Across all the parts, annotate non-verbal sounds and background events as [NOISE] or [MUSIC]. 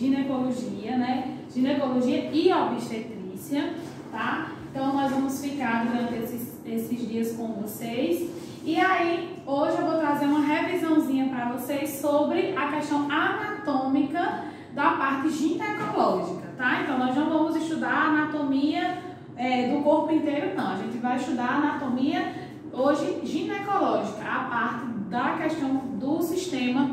ginecologia, né? Ginecologia e obstetrícia, tá? Então nós vamos ficar durante esses, esses dias com vocês. E aí, hoje eu vou trazer uma revisãozinha para vocês sobre a questão anatômica da parte ginecológica, tá? Então nós não vamos estudar a anatomia é, do corpo inteiro, não. A gente vai estudar a anatomia hoje ginecológica, a parte da questão do sistema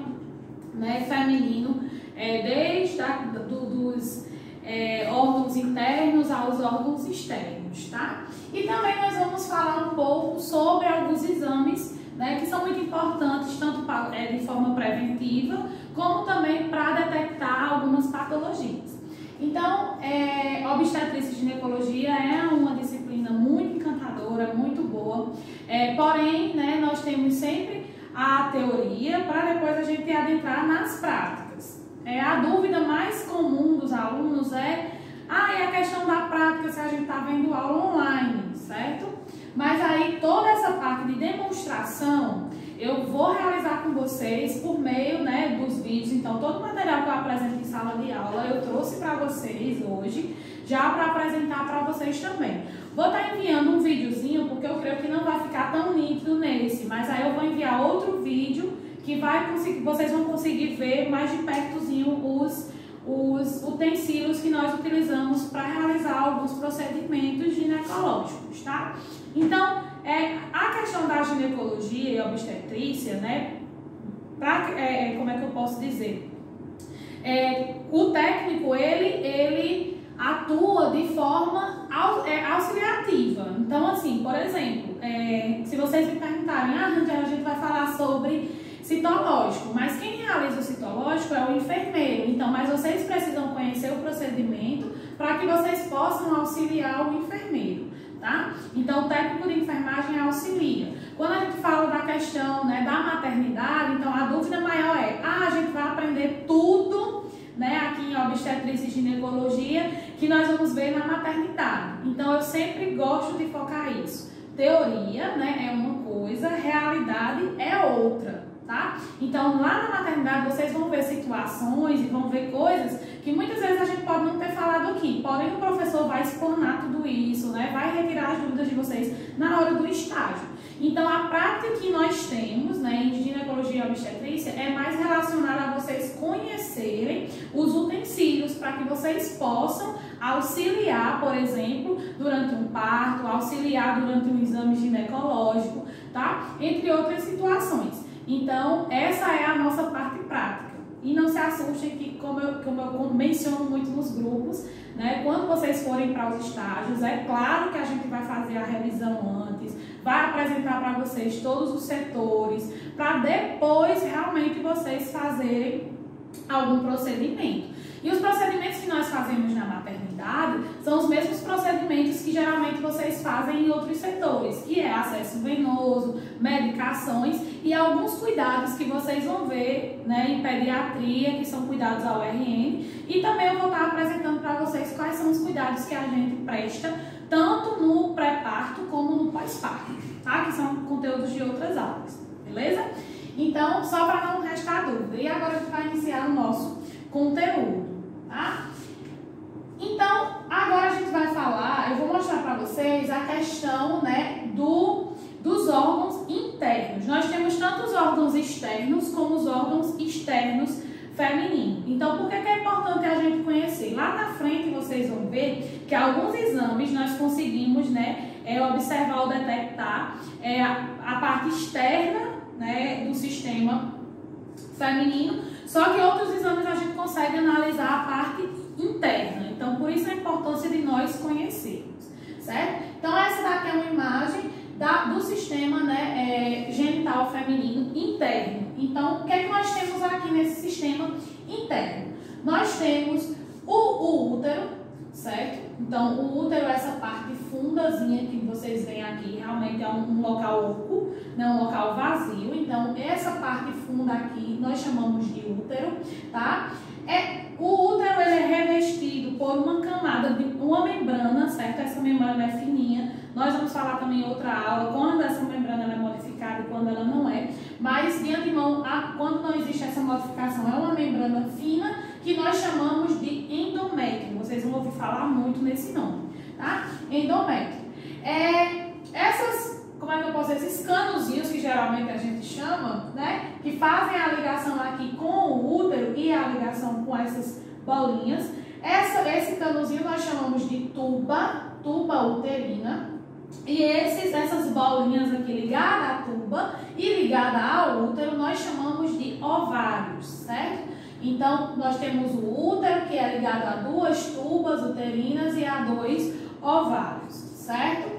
né, feminino, é, desde a, do, dos é, órgãos internos aos órgãos externos, tá? E também nós vamos falar um pouco sobre alguns exames né, que são muito importantes, tanto pra, é, de forma preventiva, como também para detectar algumas patologias. Então, é, obstetrícia e ginecologia é uma disciplina muito encantadora, muito boa, é, porém, né, nós temos sempre a teoria para depois a gente adentrar nas práticas. É, a dúvida mais comum dos alunos é ah, e a questão da prática se a gente está vendo aula online, certo? Mas aí toda essa parte de demonstração eu vou realizar com vocês por meio né, dos vídeos. Então, todo o material que eu apresento em sala de aula eu trouxe para vocês hoje, já para apresentar para vocês também. Vou estar tá enviando um videozinho, porque eu creio que não vai ficar tão nítido nesse, mas aí eu vou enviar outro vídeo que vai conseguir, vocês vão conseguir ver mais de pertozinho os, os utensílios que nós utilizamos para realizar alguns procedimentos ginecológicos, tá? Então, é, a questão da ginecologia e obstetrícia, né? Pra, é, como é que eu posso dizer? É, o técnico, ele, ele atua de forma é, auxiliativa. Então, assim, por exemplo, é, se vocês me perguntarem, ah, a gente vai falar sobre citológico, mas quem realiza o citológico é o enfermeiro. Então, mas vocês precisam conhecer o procedimento para que vocês possam auxiliar o enfermeiro, tá? Então, o técnico de enfermagem auxilia. Quando a gente fala da questão né, da maternidade, então a dúvida maior é, ah, a gente vai aprender tudo né, aqui em obstetrícia e ginecologia, que nós vamos ver na maternidade. Então eu sempre gosto de focar isso. Teoria, né, é uma coisa, realidade é outra, tá? Então lá na maternidade vocês vão ver situações e vão ver coisas que muitas vezes a gente pode não ter falado aqui. Porém o professor vai explanar tudo isso, né? Vai retirar as dúvidas de vocês na hora do estágio. Então, a prática que nós temos né, em ginecologia e obstetrícia é mais relacionada a vocês conhecerem os utensílios para que vocês possam auxiliar, por exemplo, durante um parto, auxiliar durante um exame ginecológico, tá? Entre outras situações. Então, essa é a nossa parte prática. E não se assustem que, como eu, como eu menciono muito nos grupos, né, quando vocês forem para os estágios, é claro que a gente vai fazer a revisão antes, vai apresentar para vocês todos os setores, para depois realmente vocês fazerem algum procedimento. E os procedimentos que nós fazemos na maternidade são os mesmos procedimentos que geralmente vocês fazem em outros setores, que é acesso venoso, medicações e alguns cuidados que vocês vão ver né, em pediatria, que são cuidados ao RN. E também eu vou estar apresentando para vocês quais são os cuidados que a gente presta, tanto no pré-parto como no pós-parto, tá? Que são conteúdos de outras aulas, beleza? Então, só para não restar dúvida. E agora a gente vai iniciar o nosso conteúdo, tá? Então, agora a gente vai falar, eu vou mostrar para vocês a questão, né, do, dos órgãos internos. Nós temos tanto os órgãos externos como os órgãos externos femininos. Então, por que, é importante a gente conhecer? Lá na frente vocês vão ver que alguns exames nós conseguimos, né, é, observar ou detectar é, a, a parte externa, né, do sistema feminino, só que outros exames a gente consegue analisar a parte interna. Então, por isso a importância de nós conhecermos, certo? Então, essa daqui é uma imagem da, do sistema né, é, genital feminino interno. Então, o que é que nós temos aqui nesse sistema interno? Nós temos o, o útero, certo? Então, o útero é essa parte fundazinha que vocês veem aqui, realmente é um, local oco, né, um local vazio. Então, essa parte funda aqui nós chamamos de útero, tá? É, o útero ele é revestido por uma camada de uma membrana, certo? Essa membrana é fininha. Nós vamos falar também em outra aula quando essa membrana é modificada e quando ela não é. Mas, de antemão, a, quando não existe essa modificação, é uma membrana fina que nós chamamos de endométrio. Vocês vão ouvir falar muito nesse nome, tá? Endométrio. É, essas, como é que eu posso dizer, esses canozinhos que geralmente a gente chama, né? Que fazem a ligação aqui com o útero e a ligação com essas bolinhas. Essa, esse canozinho nós chamamos de tuba, tuba uterina. E esses, essas bolinhas aqui ligadas à tuba e ligadas ao útero, nós chamamos de ovários, certo? Então, nós temos o útero, que é ligado a duas tubas uterinas e a dois ovários, certo?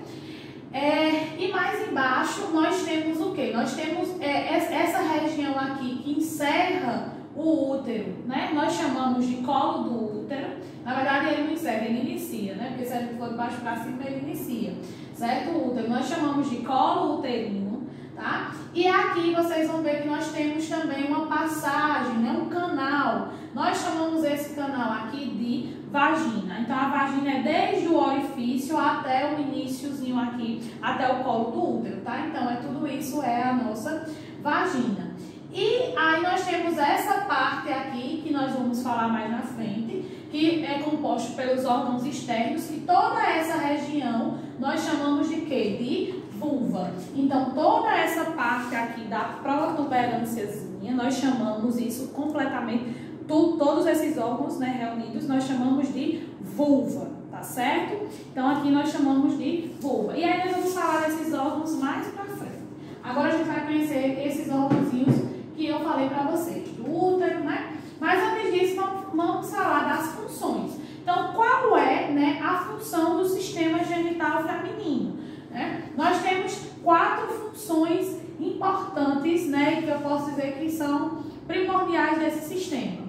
É, e mais embaixo, nós temos o que? Nós temos é, essa região aqui que encerra o útero, né? Nós chamamos de colo do útero. Na verdade, ele não encerra, ele inicia, né? Porque se gente for de baixo para cima, ele inicia, certo? O útero. Nós chamamos de colo uterino, tá? E aqui vocês vão ver que nós temos também uma passagem, né? Um canal. Nós chamamos esse canal aqui de vagina. Então, a vagina é desde o orifício até o iníciozinho aqui, até o colo do útero, tá? Então, é tudo isso é a nossa vagina. E aí nós temos essa parte aqui, que nós vamos falar mais na frente, que é composto pelos órgãos externos, que toda essa região nós chamamos de quê? De vulva. Então, toda essa parte aqui da protuberânciazinha, nós chamamos isso completamente, tu, todos esses órgãos né, reunidos, nós chamamos de vulva, tá certo? Então, aqui nós chamamos de vulva. E aí nós vamos falar desses órgãos mais pra frente. Agora a gente vai conhecer esses órgãozinhos que eu falei para vocês, do útero, né? Mas antes disso, vamos falar das funções. Então, qual é né, a função do sistema genital feminino? Né? Nós temos quatro funções importantes, né, que eu posso dizer que são primordiais desse sistema,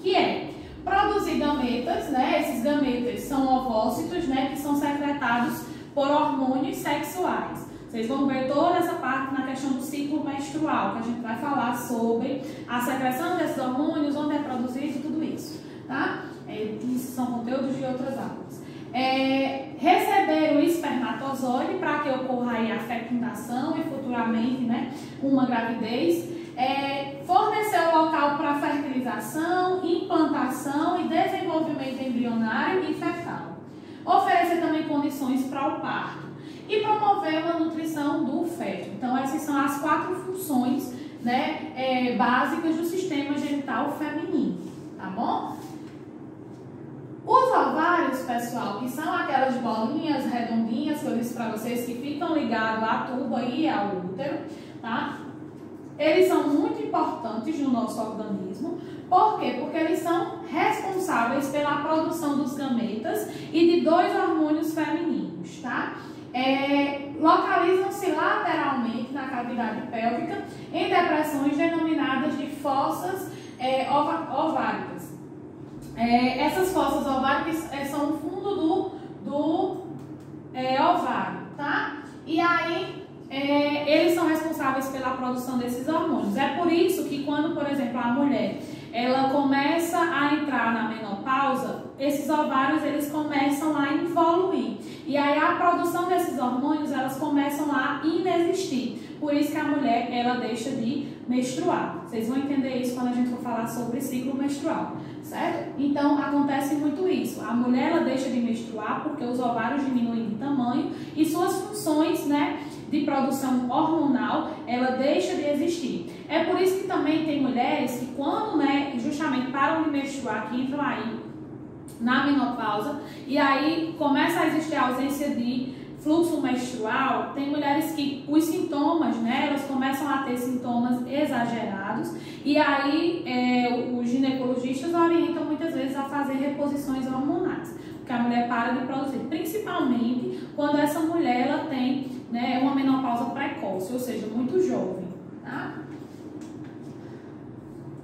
que é produzir gametas, né? Esses gametas são ovócitos, né, que são secretados por hormônios sexuais. Vocês vão ver toda essa parte na questão do ciclo menstrual, que a gente vai falar sobre a secreção desses hormônios, onde é produzido, tudo isso, tá? É, isso são conteúdos de outras aulas. É, receber o espermatozoide para que ocorra aí a fecundação e futuramente né, uma gravidez. É, fornecer o local para fertilização, implantação e desenvolvimento embrionário e fetal. Oferecer também condições para o parto e promover uma nutrição do feto. Então, essas são as quatro funções né, é, básicas do sistema genital feminino, tá bom? Os ovários, pessoal, que são aquelas bolinhas redondinhas que eu disse para vocês que ficam ligados à tuba e ao útero, tá? Eles são muito importantes no nosso organismo. Por quê? Porque eles são responsáveis pela produção dos gametas e de dois hormônios femininos, tá? é, localizam-se lateralmente na cavidade pélvica em depressões denominadas de fossas é, ováricas. É, essas fossas ováricas é, são o fundo do, do é, ovário, tá? E aí é, eles são responsáveis pela produção desses hormônios. É por isso que quando, por exemplo, a mulher ela começa a entrar na menopausa, esses ovários eles começam a evoluir. E aí a produção desses hormônios, elas começam a inexistir. Por isso que a mulher, ela deixa de menstruar. Vocês vão entender isso quando a gente for falar sobre ciclo menstrual, certo? Então, acontece muito isso. A mulher, ela deixa de menstruar porque os ovários diminuem de tamanho e suas funções, né, de produção hormonal, ela deixa de existir. É por isso que também tem mulheres que quando, né, justamente param de menstruar, que entram aí na menopausa, e aí começa a existir a ausência de fluxo menstrual, tem mulheres que os sintomas, né, elas começam a ter sintomas exagerados, e aí é, os ginecologistas orientam muitas vezes a fazer reposições hormonais, porque a mulher para de produzir, principalmente quando essa mulher ela tem né, uma menopausa precoce, ou seja, muito jovem. Tá?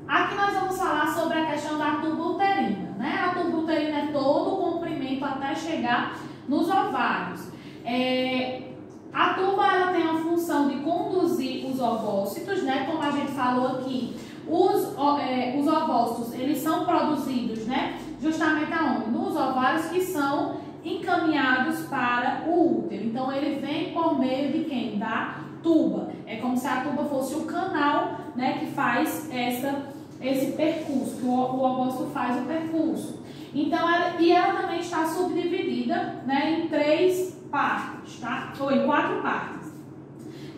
Aqui nós vamos falar sobre a questão da tuba uterina. Né? A tuba uterina é todo o comprimento até chegar nos ovários. É, a tuba ela tem a função de conduzir os ovócitos, né? como a gente falou aqui. Os, é, os ovócitos eles são produzidos né? justamente aonde? Nos ovários que são encaminhados para o útero. Então ele vem por meio de quem? Da tuba. É como se a tuba fosse o canal, né, que faz essa esse percurso, que o, o faz o percurso. Então, ela, e ela também está subdividida né, em três partes, tá? Ou em quatro partes,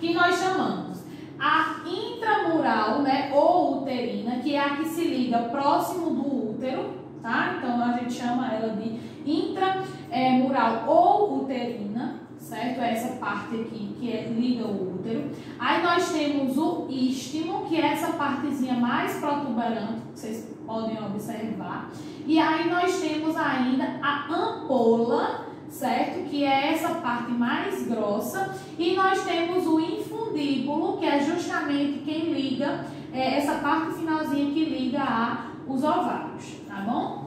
que nós chamamos a intramural, né, ou uterina, que é a que se liga próximo do útero, tá? Então, a gente chama ela de intramural ou uterina, certo? É essa parte aqui que é, liga o útero. Aí nós temos o istmo, que é essa partezinha mais protuberante, que vocês podem observar. E aí nós temos ainda a ampola, certo? Que é essa parte mais grossa. E nós temos o infundíbulo, que é justamente quem liga, é essa parte finalzinha que liga a os ovários, tá bom?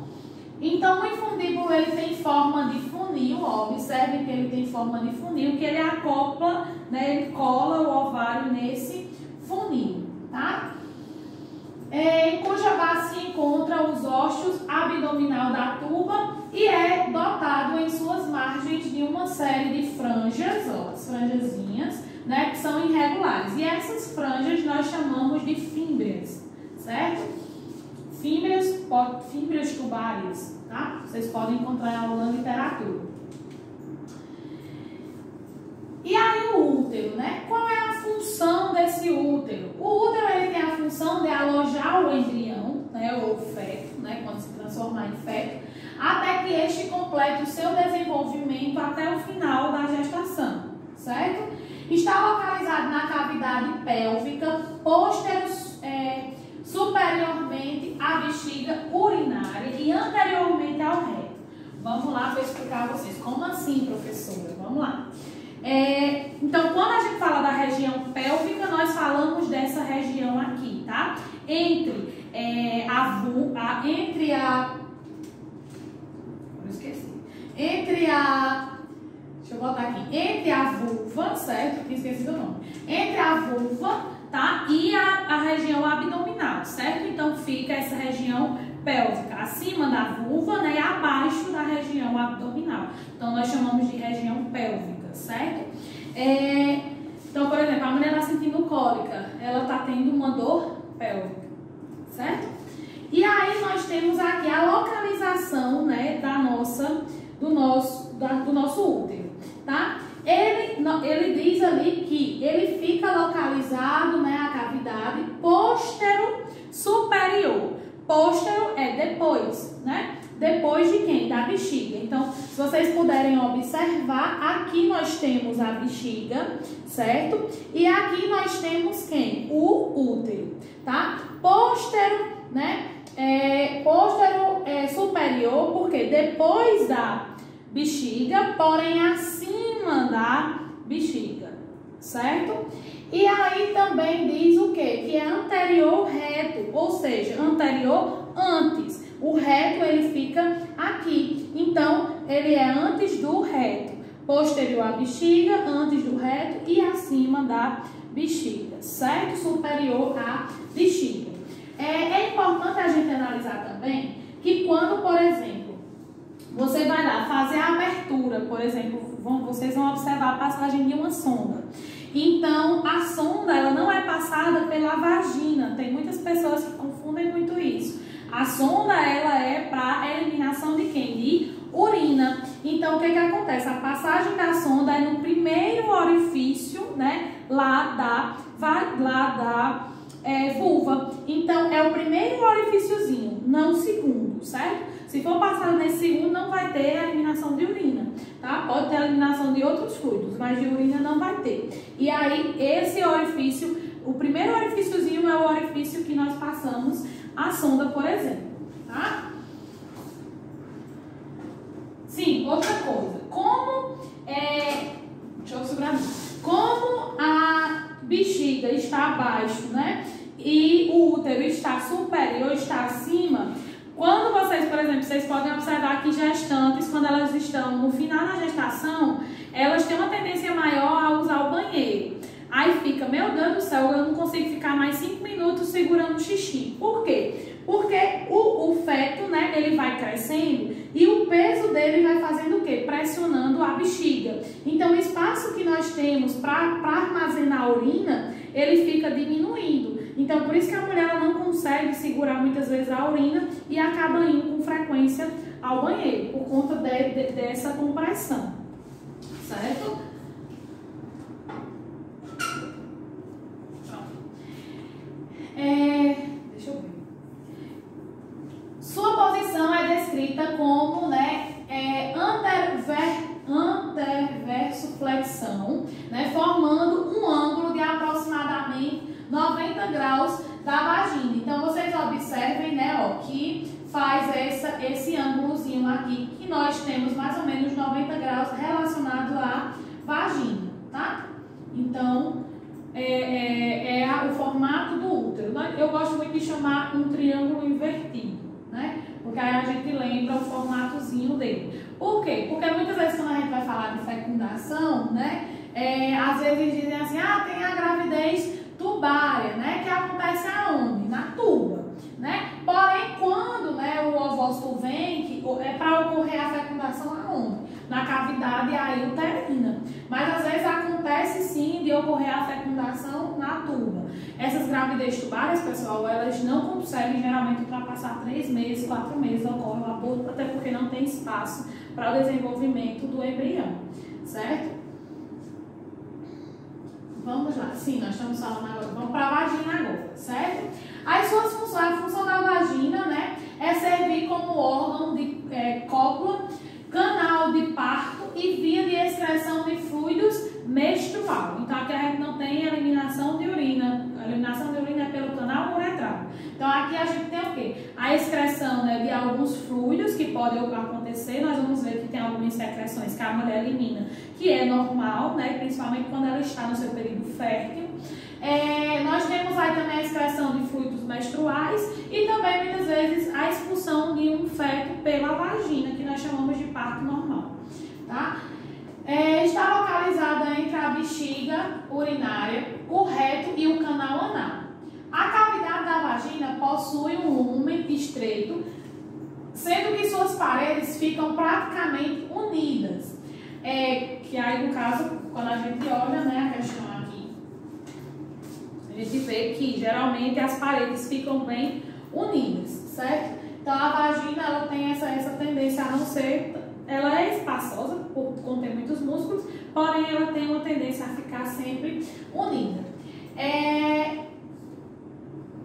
Então, o infundíbulo ele tem forma de funil, ó, observe que ele tem forma de funil, que ele acopla, né, ele cola o ovário nesse funil, tá? É, em cuja base se encontra os ossos abdominal da tuba e é dotado em suas margens de uma série de franjas, ó, as franjazinhas, né, que são irregulares. E essas franjas nós chamamos de fímbrias, certo? Fímbrias, fímbrias tubárias, tá? Vocês podem encontrar em aula na literatura. E aí o útero, né? Qual é a função desse útero? O útero ele tem a função de alojar o embrião, né, ou o feto, né, quando se transformar em feto, até que este complete o seu desenvolvimento até o final da gestação, certo? Está localizado na cavidade pélvica posterior é, superiormente à bexiga urinária e anteriormente ao reto. Vamos lá para explicar a vocês. Como assim, professora? Vamos lá. É, então, quando a gente fala da região pélvica, nós falamos dessa região aqui, tá? Entre é, a, a entre a esqueci. Entre a deixa eu botar aqui, entre a vulva, certo? Tinha esquecido o nome. Entre a vulva tá? E a, a região abdominal, certo? Então fica essa região pélvica acima da vulva, né? E abaixo da região abdominal. Então nós chamamos de região pélvica, certo? É, então, por exemplo, a mulher está sentindo cólica, ela está tendo uma dor pélvica, certo? E aí nós temos aqui a localização, né, da nossa, do nosso, da, do nosso útero, tá? Ele, ele diz ali que ele fica localizado, né, a cavidade póstero superior. Póstero é depois, né? Depois de quem? Da bexiga. Então, se vocês puderem observar, aqui nós temos a bexiga, certo? E aqui nós temos quem? O útero, tá? Póstero, né? É, póstero é, superior, porque depois da bexiga, porém acima da bexiga, certo? E aí também diz o que? Que é anterior reto, ou seja, anterior antes. O reto ele fica aqui, então ele é antes do reto. Posterior à bexiga, antes do reto e acima da bexiga, certo? Superior à bexiga. É, é importante a gente analisar também que quando, por exemplo, você vai lá fazer a abertura, por exemplo, vão, vocês vão observar a passagem de uma sonda. Então, a sonda ela não é passada pela vagina. Tem muitas pessoas que confundem muito isso. A sonda ela é para eliminação de quem? De urina. Então, o que que acontece? A passagem da sonda é no primeiro orifício, né, lá da, lá da é, vulva. Então, é o primeiro orifíciozinho, não o segundo, certo? Se for passado nesse segundo, não vai ter eliminação de urina, tá? Pode ter eliminação de outros fluidos, mas de urina não vai ter. E aí, esse orifício, o primeiro orifíciozinho é o orifício que nós passamos a sonda, por exemplo, tá? Sim, outra coisa. Como é... Deixa eu segurar Como a bexiga está abaixo, né? E o útero está superior, está acima quando vocês, por exemplo, vocês podem observar que gestantes, quando elas estão no final da gestação, elas têm uma tendência maior a usar o banheiro. Aí fica, meu Deus do céu, eu não consigo ficar mais 5 minutos segurando o xixi. Por quê? Porque o, o feto, né, ele vai crescendo e o peso dele vai fazendo o quê? Pressionando a bexiga. Então, o espaço que nós temos para armazenar a urina, ele fica diminuindo. Então, por isso que a mulher ela não consegue segurar muitas vezes a urina e acaba indo com frequência ao banheiro, por conta de, de, dessa compressão, certo? É, deixa eu ver. Sua posição é descrita como, né, é, anterver, anterverso flexão, né, formando um ângulo de aproximadamente 90 graus da vagina. Então, vocês observem, né, ó, que faz essa, esse ângulozinho aqui, que nós temos mais ou menos 90 graus relacionado à vagina, tá? Então, é, é, é o formato do útero. Eu gosto muito de chamar um triângulo invertido, né? Porque aí a gente lembra o formatozinho dele. Por quê? Porque muitas vezes quando a gente vai falar de fecundação, né? É, às vezes dizem assim, ah, tem a gravidez tubária, né? Que acontece aonde? Na tuba, né? Porém, quando né, o ovócito vem, que é para ocorrer a fecundação aonde? Na cavidade uterina. Mas às vezes acontece sim de ocorrer a fecundação na tuba. Essas gravidez tubárias, pessoal, elas não conseguem geralmente ultrapassar três meses, quatro meses ocorre o aborto, até porque não tem espaço para o desenvolvimento do embrião, certo? Vamos lá, sim, nós estamos falando agora, vamos para a vagina agora, certo? As suas funções, a função da vagina, né, é servir como órgão de é, cópula, canal de parto e via de excreção de fluidos menstrual. Então aqui a gente não tem eliminação de urina. A eliminação de urina é pelo canal uretral. Então aqui a gente tem o quê? A excreção né, de alguns fluidos que podem acontecer. Nós vamos ver que tem algumas secreções que a mulher elimina, que é normal, né? Principalmente quando ela está no seu período fértil. É, nós temos aí também a excreção de fluidos menstruais e também muitas vezes a expulsão de um feto pela vagina, que nós chamamos de parto normal. Tá? É, está localizada entre a bexiga urinária, o reto e o canal anal. A vagina possui um lumen estreito, sendo que suas paredes ficam praticamente unidas. É, que aí, no caso, quando a gente olha né, a questão aqui, a gente vê que geralmente as paredes ficam bem unidas, certo? Então a vagina ela tem essa, essa tendência a não ser ela é espaçosa por conter muitos músculos, porém ela tem uma tendência a ficar sempre unida. É,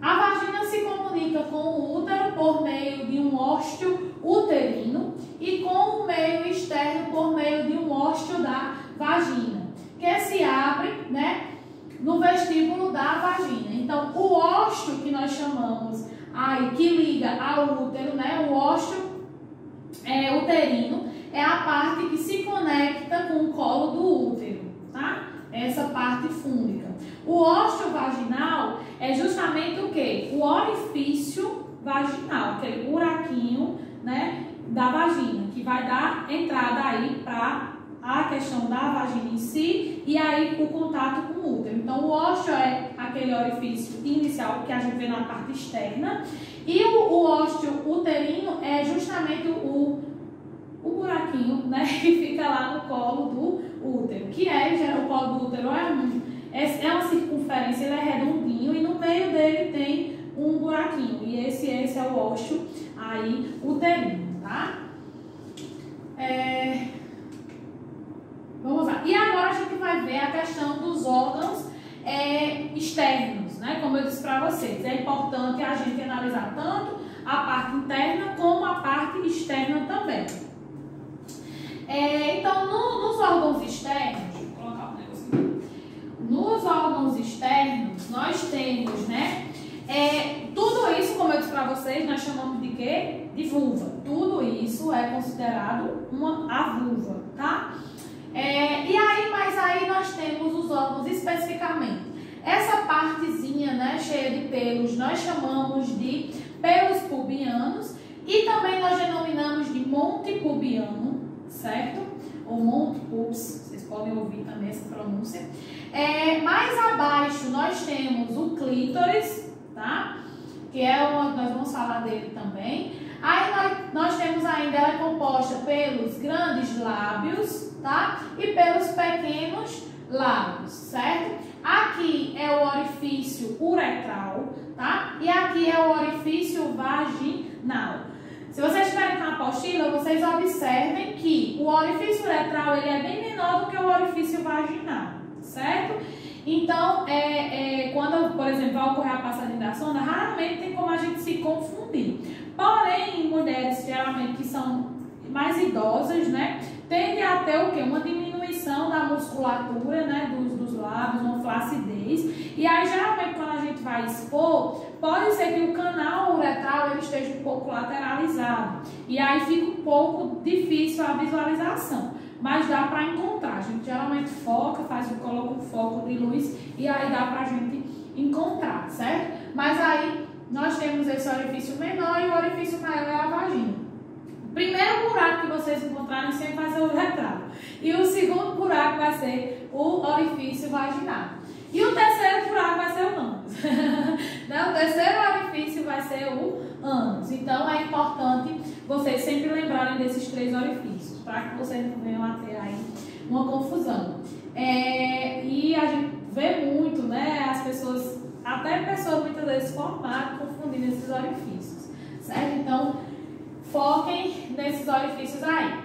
a vagina se comunica com o útero por meio de um ósteo uterino e com o meio externo por meio de um ósteo da vagina, que se abre, né, no vestíbulo da vagina. Então, o ósteo que nós chamamos aí que liga ao útero, né, o ósteo é, uterino, é a parte que se conecta com o colo do útero, tá? Essa parte fúndica. O ósteo vaginal é justamente o que? O orifício vaginal, aquele buraquinho, né, da vagina, que vai dar entrada aí para a questão da vagina em si e aí o contato com o útero. Então, o ósteo é aquele orifício inicial que a gente vê na parte externa e o, o ósteo uterino é justamente o o buraquinho, né, [LAUGHS] que fica lá no colo do útero, que é, já, o colo do útero é, é, é uma circunferência, ele é redondinho e no meio dele tem um buraquinho, e esse, esse é o ósseo aí uterino, tá? É... Vamos lá. E agora a gente vai ver a questão dos órgãos é, externos, né? Como eu disse para vocês, é importante a gente analisar tanto a parte interna como a parte externa também. É, então, no, nos órgãos externos, eu colocar um negocinho. Nos órgãos externos, nós temos, né? É, tudo isso, como eu disse para vocês, nós chamamos de quê? De vulva. Tudo isso é considerado uma a vulva, tá? É, e aí, mas aí nós temos os órgãos especificamente. Essa partezinha, né, cheia de pelos, nós chamamos de pelos pubianos e também nós denominamos de monte pubiano certo? Ou Mount Pups, vocês podem ouvir também essa pronúncia. É, mais abaixo nós temos o clítoris, tá? Que é uma, nós vamos falar dele também. Aí nós, nós temos ainda, ela é composta pelos grandes lábios, tá? E pelos pequenos lábios, certo? Aqui é o orifício uretral, tá? E aqui é o orifício vaginal. Se vocês tiverem com a apostila, vocês observem que o orifício uretral ele é bem menor do que o orifício vaginal, certo? Então, é, é, quando, por exemplo, vai ocorrer a passagem da sonda, raramente tem como a gente se confundir. Porém, em mulheres geralmente que são mais idosas, né, tende a ter o quê? Uma diminuição da musculatura, né, dos, dos lábios, uma flacidez. E aí, geralmente, quando a gente vai expor, pode ser que o canal uretral ele esteja um pouco lateralizado. E aí fica um pouco difícil a visualização. Mas dá para encontrar. A gente geralmente foca, faz, coloca um foco de luz e aí dá para a gente encontrar, certo? Mas aí nós temos esse orifício menor e o orifício maior é a vagina. O primeiro buraco que vocês encontrarem sempre vai ser o retrato. E o segundo buraco vai ser o orifício vaginal. E o terceiro buraco vai ser o ânus. [LAUGHS] né? O terceiro orifício vai ser o ânus. Então é importante vocês sempre lembrarem desses três orifícios, para que vocês não venham a ter aí uma confusão. É, e a gente vê muito, né? As pessoas, até pessoas muitas vezes formadas, confundindo esses orifícios. Certo? Então, foquem nesses orifícios aí.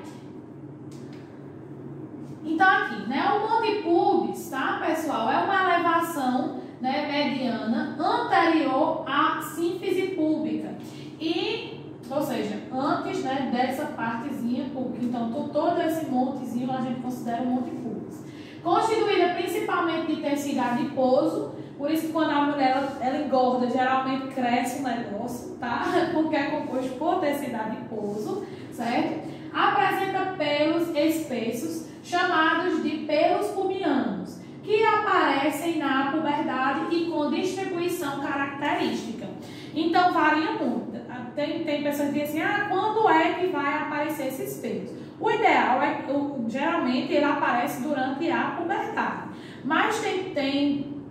Então aqui, né, o Monte Pubis, tá, pessoal, é uma elevação né, mediana anterior à sínfise pública. E, ou seja, antes né, dessa partezinha pública. Então, todo esse montezinho a gente considera o Monte Pubis. Constituída principalmente de tecido adiposo, por isso que quando a mulher ela, ela engorda, geralmente cresce o negócio, tá? [LAUGHS] Porque é composto por tecido adiposo, certo? Apresenta pelos espessos chamados de pelos pubianos, que aparecem na puberdade e com distribuição característica. Então varia muito. Tem, tem pessoas que dizem assim, ah, quando é que vai aparecer esses pelos? O ideal é que geralmente ele aparece durante a puberdade. Mas tem, tem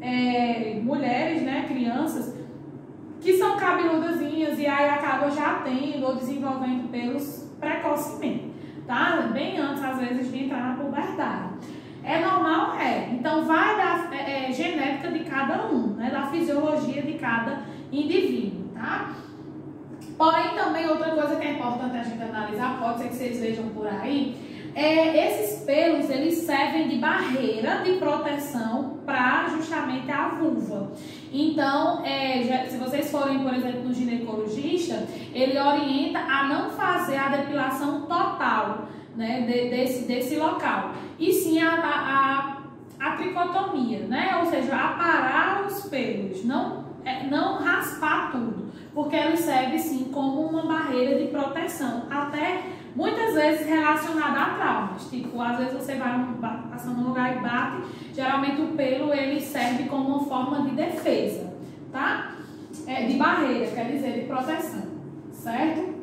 é, mulheres, né, crianças, que são cabeludazinhas e aí acabam já tendo ou desenvolvendo pelos precocemente tá? Bem antes, às vezes, de entrar na puberdade. É normal? É. Então, vai da é, é, genética de cada um, né? Da fisiologia de cada indivíduo, tá? Porém, também outra coisa que é importante a gente analisar, pode ser que vocês vejam por aí, é, esses pelos eles servem de barreira de proteção para justamente a vulva. Então, é, já, se vocês forem, por exemplo, no ginecologista, ele orienta a não fazer a depilação total né, de, desse, desse local, e sim a, a, a, a tricotomia, né? ou seja, aparar os pelos, não, é, não raspar tudo, porque ele serve sim como uma barreira de proteção, até muitas vezes relacionada a traumas. Tipo, às vezes você vai passando num lugar e bate, geralmente o pelo ele serve como uma forma de defesa, tá? É, de barreira, quer dizer, de proteção, certo?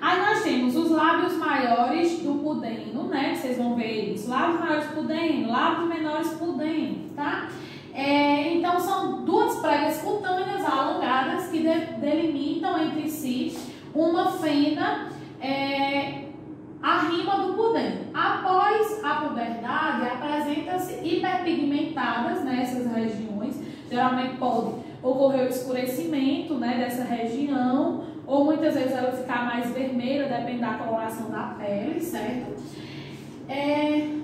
Aí nós temos os lábios maiores do pudendo, né? Vocês vão ver isso. Lábios maiores pudendo, lábios menores pudendo, tá? É, então são duas pregas cutâneas alongadas que de, delimitam entre si uma fenda é, arriba do pudendo. Após a puberdade, apresenta-se hiperpigmentadas nessas regiões. Geralmente pode ocorrer o escurecimento né, dessa região, ou muitas vezes ela ficar mais vermelha, depende da coloração da pele, certo? É,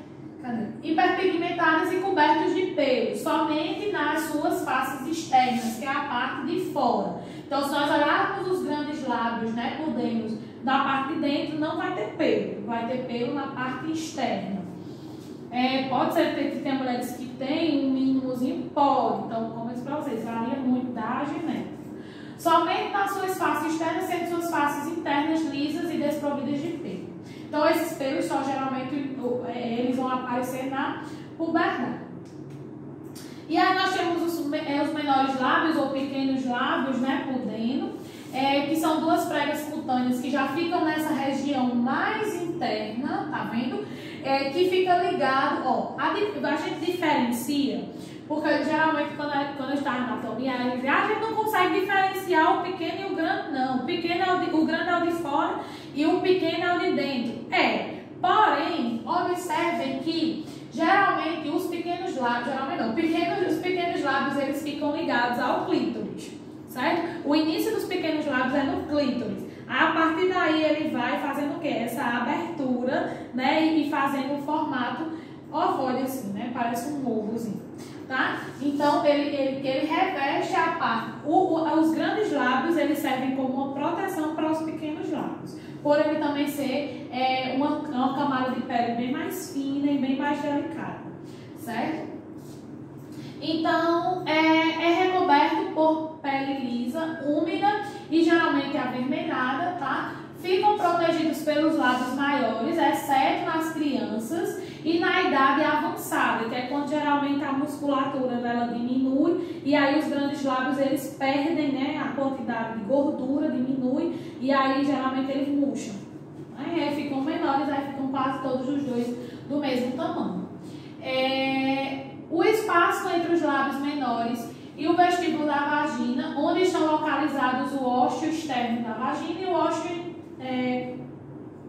hiperpigmentadas e cobertos de pelo, somente nas suas faces externas, que é a parte de fora. Então, se nós olharmos os grandes lábios, né, por dentro, na parte de dentro, não vai ter pelo, vai ter pelo na parte externa. É, pode ser que tenha mulheres que têm um mínimozinho, pode. Então, como eu disse para vocês, varia muito da genética. Somente nas suas faces externas, sendo suas faces internas lisas e desprovidas de pelo. Então, esses pelos só geralmente é, eles vão aparecer na puberdade. E aí nós temos os, é, os menores lábios ou pequenos lábios, né, pudendo, é, que são duas pregas cutâneas que já ficam nessa região mais interna, tá vendo? É, que fica ligado, ó, a, a gente diferencia, porque geralmente quando, a, quando está na anatomia, a gente não consegue diferenciar o pequeno e o grande, não. O pequeno é o, de, o grande é o de fora e o pequeno é o de dentro. É, porém, observem que Geralmente, os pequenos lábios, geralmente não, pequenos, os pequenos lábios, eles ficam ligados ao clítoris, certo? O início dos pequenos lábios é no clítoris. A partir daí, ele vai fazendo o quê? Essa abertura, né? E fazendo um formato ovoide, assim, né? Parece um ovozinho, tá? Então, ele, ele, ele reveste a parte. O, os grandes lábios, eles servem como uma proteção para os pequenos lábios por ele também ser é, uma, uma camada de pele bem mais fina e bem mais delicada, certo? Então, é, é recoberto por pele lisa, úmida e geralmente avermelhada, tá? Ficam protegidos pelos lábios maiores, exceto nas crianças e na idade avançada, que é quando geralmente a musculatura dela diminui e aí os grandes lábios eles perdem quantidade de gordura, diminui e aí geralmente eles murcham. Aí ficam menores, aí ficam quase todos os dois do mesmo tamanho. É, o espaço entre os lábios menores e o vestíbulo da vagina, onde estão localizados o ósseo externo da vagina e o ósseo, é,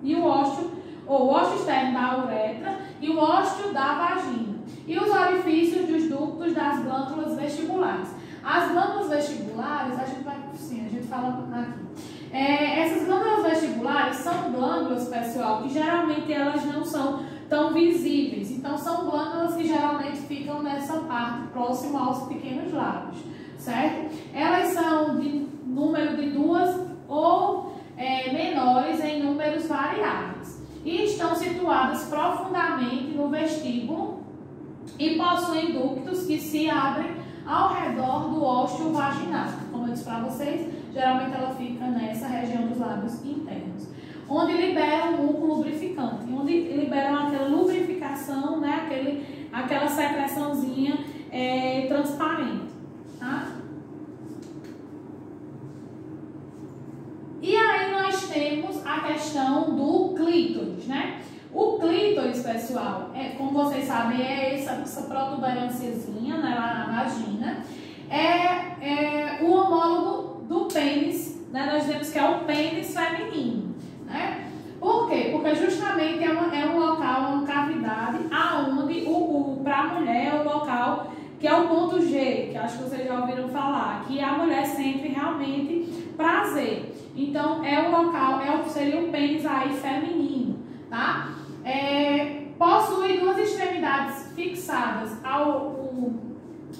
e o ósseo, ou o ósseo externo da uretra e o ósseo da vagina, e os orifícios dos ductos das glândulas vestibulares. As glândulas vestibulares, a gente sim, a gente fala aqui. É, essas glândulas vestibulares são glândulas, pessoal, que geralmente elas não são tão visíveis. Então, são glândulas que geralmente ficam nessa parte, próximo aos pequenos lábios, certo? Elas são de número de duas ou é, menores em números variáveis e estão situadas profundamente no vestíbulo e possuem ductos que se abrem ao redor do ósseo vaginal. Para vocês, geralmente ela fica nessa região dos lábios internos, onde liberam muco lubrificante, onde liberam aquela lubrificação, né, aquele, aquela secreçãozinha é, transparente. Tá? E aí nós temos a questão do clítoris, né? O clítoris, pessoal, é, como vocês sabem, é essa, essa protuberânciazinha né, lá na vagina. É, é o homólogo do pênis, né? Nós dizemos que é o pênis feminino, né? Por quê? Porque justamente é, uma, é um local, uma cavidade, aonde o, o para a mulher é o local que é o ponto G, que acho que vocês já ouviram falar, que a mulher sente realmente prazer. Então, é o local, é o, seria o pênis aí feminino, tá? É, possui duas extremidades fixadas ao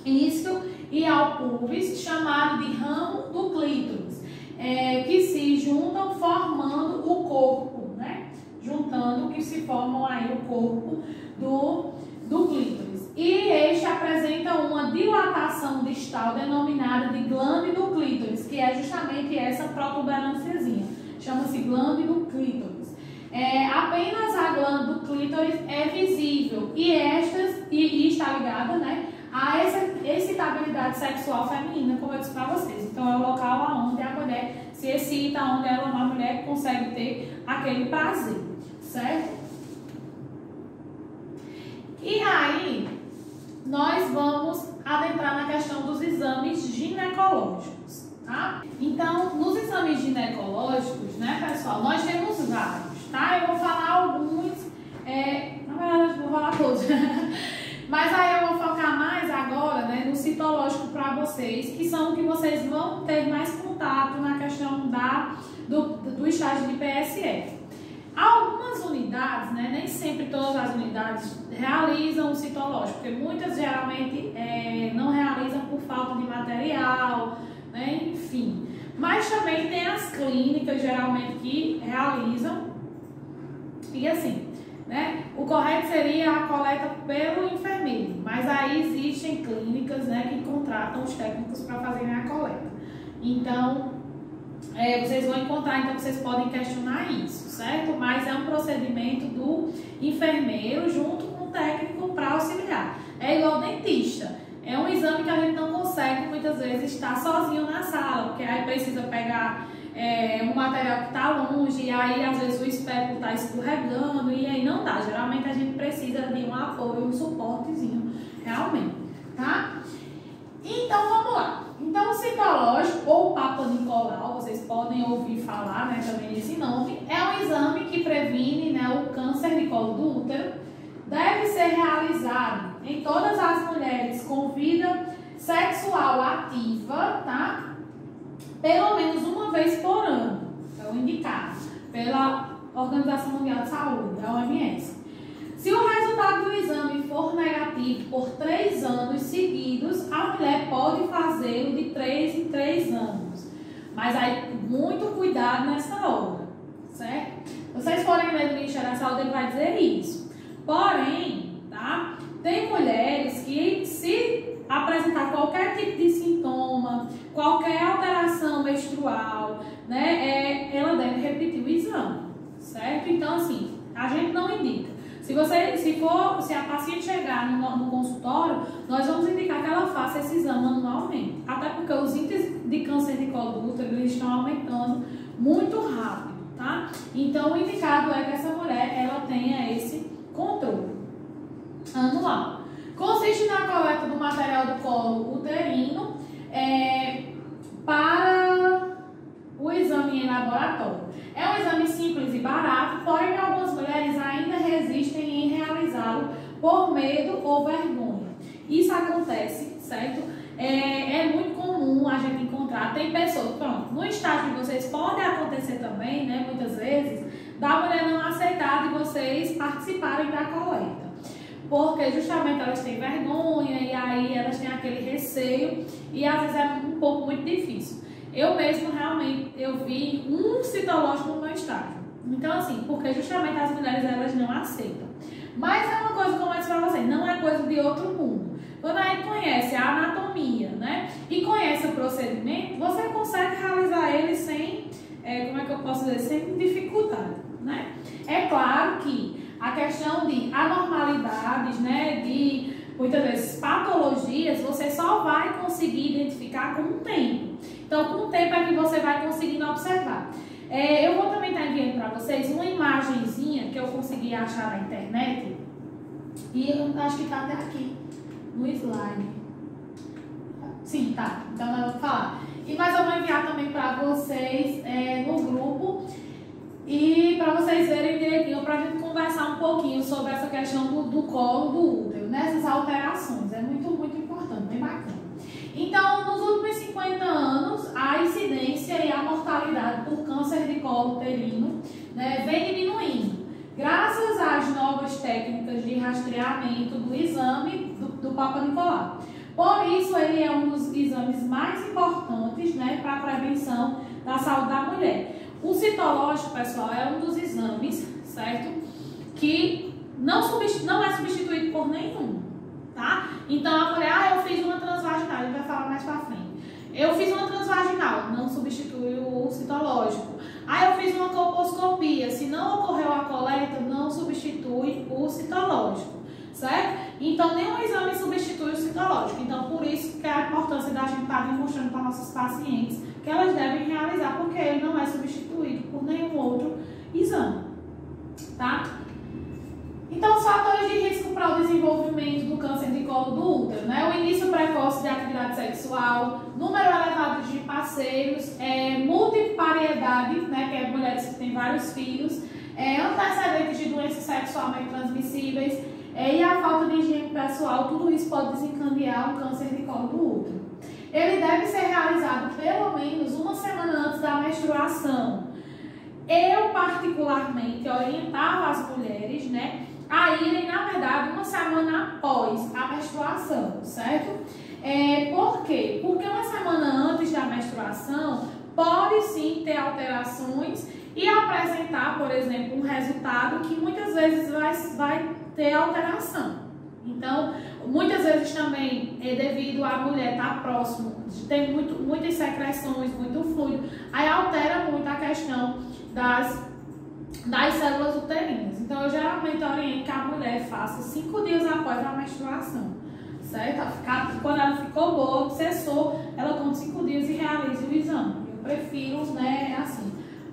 início e ao pubis, chamado de ramo do clítoris, é, que se juntam formando o corpo, né? Juntando que se formam aí o corpo do, do clítoris. E este apresenta uma dilatação distal denominada de glande do clítoris, que é justamente essa protuberânciazinha. Chama-se glande do clítoris. É, apenas a glande do clítoris é visível e estas e, e está ligada, né, a essa excitabilidade sexual feminina, como eu disse para vocês. Então é o local onde a mulher se excita, onde ela, uma mulher consegue ter aquele prazer, certo? E aí, nós vamos adentrar na questão dos exames ginecológicos, tá? Então, nos exames ginecológicos, né, pessoal, nós temos vários, tá? Eu vou falar alguns, é, na verdade, vou falar todos. [LAUGHS] Mas aí eu vou focar mais agora né, no citológico para vocês, que são o que vocês vão ter mais contato na questão da, do, do estágio de PSF. Algumas unidades, né, nem sempre todas as unidades realizam o citológico, porque muitas geralmente é, não realizam por falta de material, né, enfim. Mas também tem as clínicas geralmente que realizam. E assim, né, o correto seria a coleta pelo enfermeiro, mas aí existem clínicas né, que contratam os técnicos para fazerem a coleta. Então, é, vocês vão encontrar, então vocês podem questionar isso, certo? Mas é um procedimento do enfermeiro junto com o técnico para auxiliar. É igual dentista. É um exame que a gente não consegue muitas vezes estar sozinho na sala, porque aí precisa pegar é, material que está longe, e aí às vezes o espéculo está escorregando, e aí não dá. Geralmente a gente precisa de um apoio, um suportezinho, realmente, tá? Então vamos lá. Então, o citológico ou Papa Nicolau, vocês podem ouvir falar né, também nesse nome, é um exame que previne né, o câncer de colo do útero, deve ser realizado em todas as mulheres com vida sexual ativa, tá? Pelo menos uma vez por ano, é o indicado pela Organização Mundial de Saúde, a OMS. Se o resultado do exame for negativo por três anos seguidos, a mulher pode fazê-lo de três em três anos. Mas aí, muito cuidado nessa hora, certo? Vocês forem ler do Ministério da Saúde, ele vai dizer isso. Porém, tá? Tem mulheres que, se apresentar qualquer tipo de sintoma, qualquer alteração menstrual, né, é, ela deve repetir o exame, certo? Então, assim, a gente não indica. Se você, se for, se a paciente chegar no, no, consultório, nós vamos indicar que ela faça esse exame anualmente. Até porque os índices de câncer de colo do útero estão aumentando muito rápido, tá? Então, o indicado é que essa mulher, ela tenha esse controle anual. Consiste na coleta do material do colo uterino é, para o exame em laboratório. É um exame simples e barato, porém algumas mulheres ainda resistem em realizá-lo por medo ou vergonha. Isso acontece, certo? É, é, muito comum a gente encontrar. Tem pessoas, pronto, no estágio de vocês pode acontecer também, né? Muitas vezes, da mulher não aceitar de vocês participarem da coleta. Porque justamente elas têm vergonha e aí elas têm aquele receio e às vezes é um pouco muito difícil. Eu mesmo realmente eu vi um citológico no meu estágio. Então assim, porque justamente as mulheres elas não aceitam. Mas é uma coisa como eu disse pra vocês, não é coisa de outro mundo. Quando a gente conhece a anatomia, né, e conhece o procedimento, você consegue realizar ele sem, é, como é que eu posso dizer, sem dificuldade, né? É claro que a questão de anormalidades, né, de muitas vezes patologias, você só vai conseguir identificar com o tempo. Então, com o tempo é que você vai conseguindo observar. É, eu vou também estar enviando para vocês uma imagenzinha que eu consegui achar na internet. E eu acho que está até aqui no slide. Sim, tá. Então eu vou falar. E mas eu vou enviar também para vocês é, no grupo. E para vocês verem direitinho, para a gente conversar um pouquinho sobre essa questão do, do colo do útero, nessas né? alterações. É muito, muito importante, bem bacana. Então, nos últimos 50 anos, a incidência e a mortalidade por câncer de colo uterino né, vem diminuindo, graças às novas técnicas de rastreamento do exame do, do Papa Nicolau. Por isso, ele é um dos exames mais importantes né, para a prevenção da saúde da mulher. O citológico, pessoal, é um dos exames, certo? Que não, não é substituído por nenhum tá? Então a mulher, ah, eu fiz uma transvaginal, gente vai falar mais pra frente. Eu fiz uma transvaginal, não substitui o citológico. Ah, eu fiz uma colposcopia, se não ocorreu a coleta, não substitui o citológico, certo? Então nenhum exame substitui o citológico. Então por isso que é a importância da gente estar demonstrando para nossas pacientes que elas devem realizar, porque ele não é substituído por nenhum outro exame, tá? Então, os fatores de risco para o desenvolvimento do câncer de colo do útero, né? O início precoce de atividade sexual, número elevado de parceiros, é, multipariedade, né? Que é mulheres que têm vários filhos, é, antecedentes de doenças sexualmente transmissíveis é, e a falta de higiene pessoal, tudo isso pode desencadear o câncer de colo do útero. Ele deve ser realizado pelo menos uma semana antes da menstruação. Eu, particularmente, orientava as mulheres, né? A irem, na verdade, uma semana após a menstruação, certo? É, por quê? Porque uma semana antes da menstruação pode sim ter alterações e apresentar, por exemplo, um resultado que muitas vezes vai, vai ter alteração. Então, muitas vezes também é devido à mulher estar próximo, ter muito, muitas secreções, muito fluido, aí altera muito a questão das das células uterinas. Então, eu geralmente oriento que a mulher faça cinco dias após a menstruação, certo? Quando ela ficou boa, cessou, ela conta cinco dias e realiza o exame. Eu prefiro, né, assim,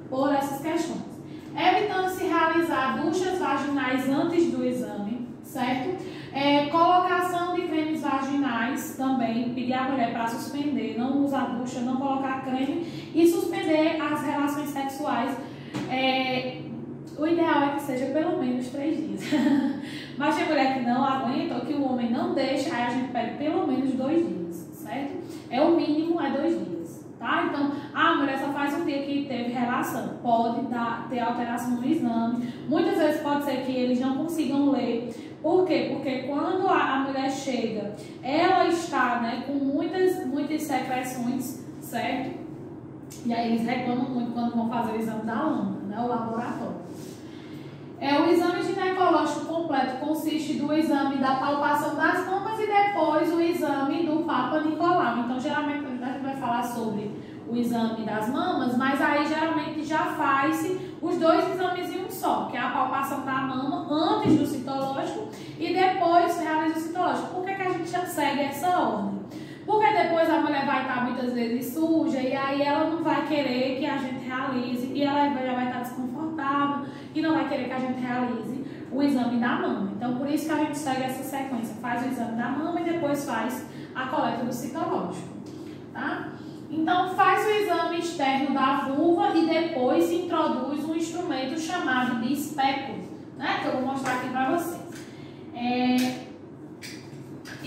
por essas questões. Evitando-se realizar duchas vaginais antes do exame, certo? É, colocação de cremes vaginais também, pedir à mulher para suspender, não usar ducha, não colocar creme e suspender as relações sexuais é, o ideal é que seja pelo menos três dias. Mas tem mulher que não aguenta, ou que o homem não deixa, aí a gente pede pelo menos dois dias, certo? É o mínimo, é dois dias, tá? Então, a mulher só faz um dia que teve relação. Pode dar, ter alteração no exame. Muitas vezes pode ser que eles não consigam ler. Por quê? Porque quando a, a mulher chega, ela está né, com muitas, muitas secreções, certo? E aí eles reclamam muito quando vão fazer o exame da lâmina, né, o laboratório. É, o exame ginecológico completo consiste do exame da palpação das mamas e depois o exame do Papa Nicolau. Então, geralmente, a gente vai falar sobre o exame das mamas, mas aí geralmente já faz-se os dois exames em um só, que é a palpação da mama antes do citológico e depois realiza o citológico. Por que, que a gente segue essa ordem? Porque depois a mulher vai estar muitas vezes suja e aí ela não vai querer que a gente realize e ela já vai estar desconfortável e não vai querer que a gente realize o exame da mama. Então por isso que a gente segue essa sequência, faz o exame da mama e depois faz a coleta do citológico, tá? Então faz o exame externo da vulva e depois introduz um instrumento chamado de espéculo, né? Que eu vou mostrar aqui para vocês. É,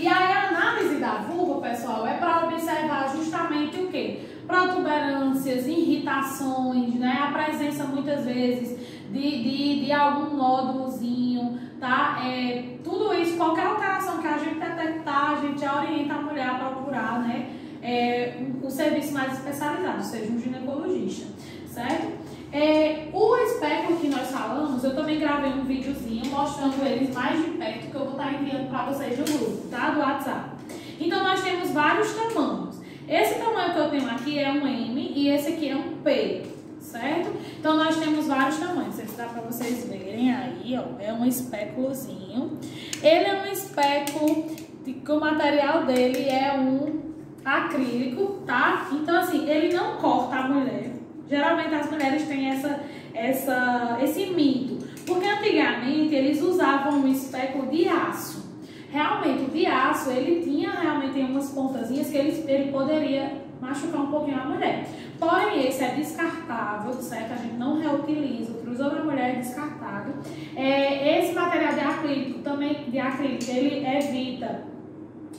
e aí a análise da vulva, pessoal, é para observar justamente o que? Protuberâncias, irritações, né? A presença muitas vezes de, de, de algum nódulozinho, tá? É, tudo isso, qualquer alteração que a gente detectar, a gente já orienta a mulher a procurar, né? É, um serviço mais especializado, seja um ginecologista, certo? É, o espéculo que nós falamos, eu também gravei um videozinho mostrando eles mais de perto que eu vou estar enviando para vocês no grupo, tá? Do WhatsApp. Então nós temos vários tamanhos. Esse tamanho que eu tenho aqui é um M e esse aqui é um P, certo? Então nós temos vários tamanhos. Esse dá para vocês verem aí, ó. É um espéculozinho. Ele é um espéculo que o material dele é um acrílico, tá? Então assim, ele não corta a mulher Geralmente as mulheres têm essa, essa, esse mito, porque antigamente eles usavam um espéculo de aço. Realmente, o de aço, ele tinha realmente umas pontazinhas que ele, ele poderia machucar um pouquinho a mulher. Porém, esse é descartável, certo? A gente não reutiliza, utilizou na mulher é descartável. É, esse material de acrílico, também de acrílico, ele evita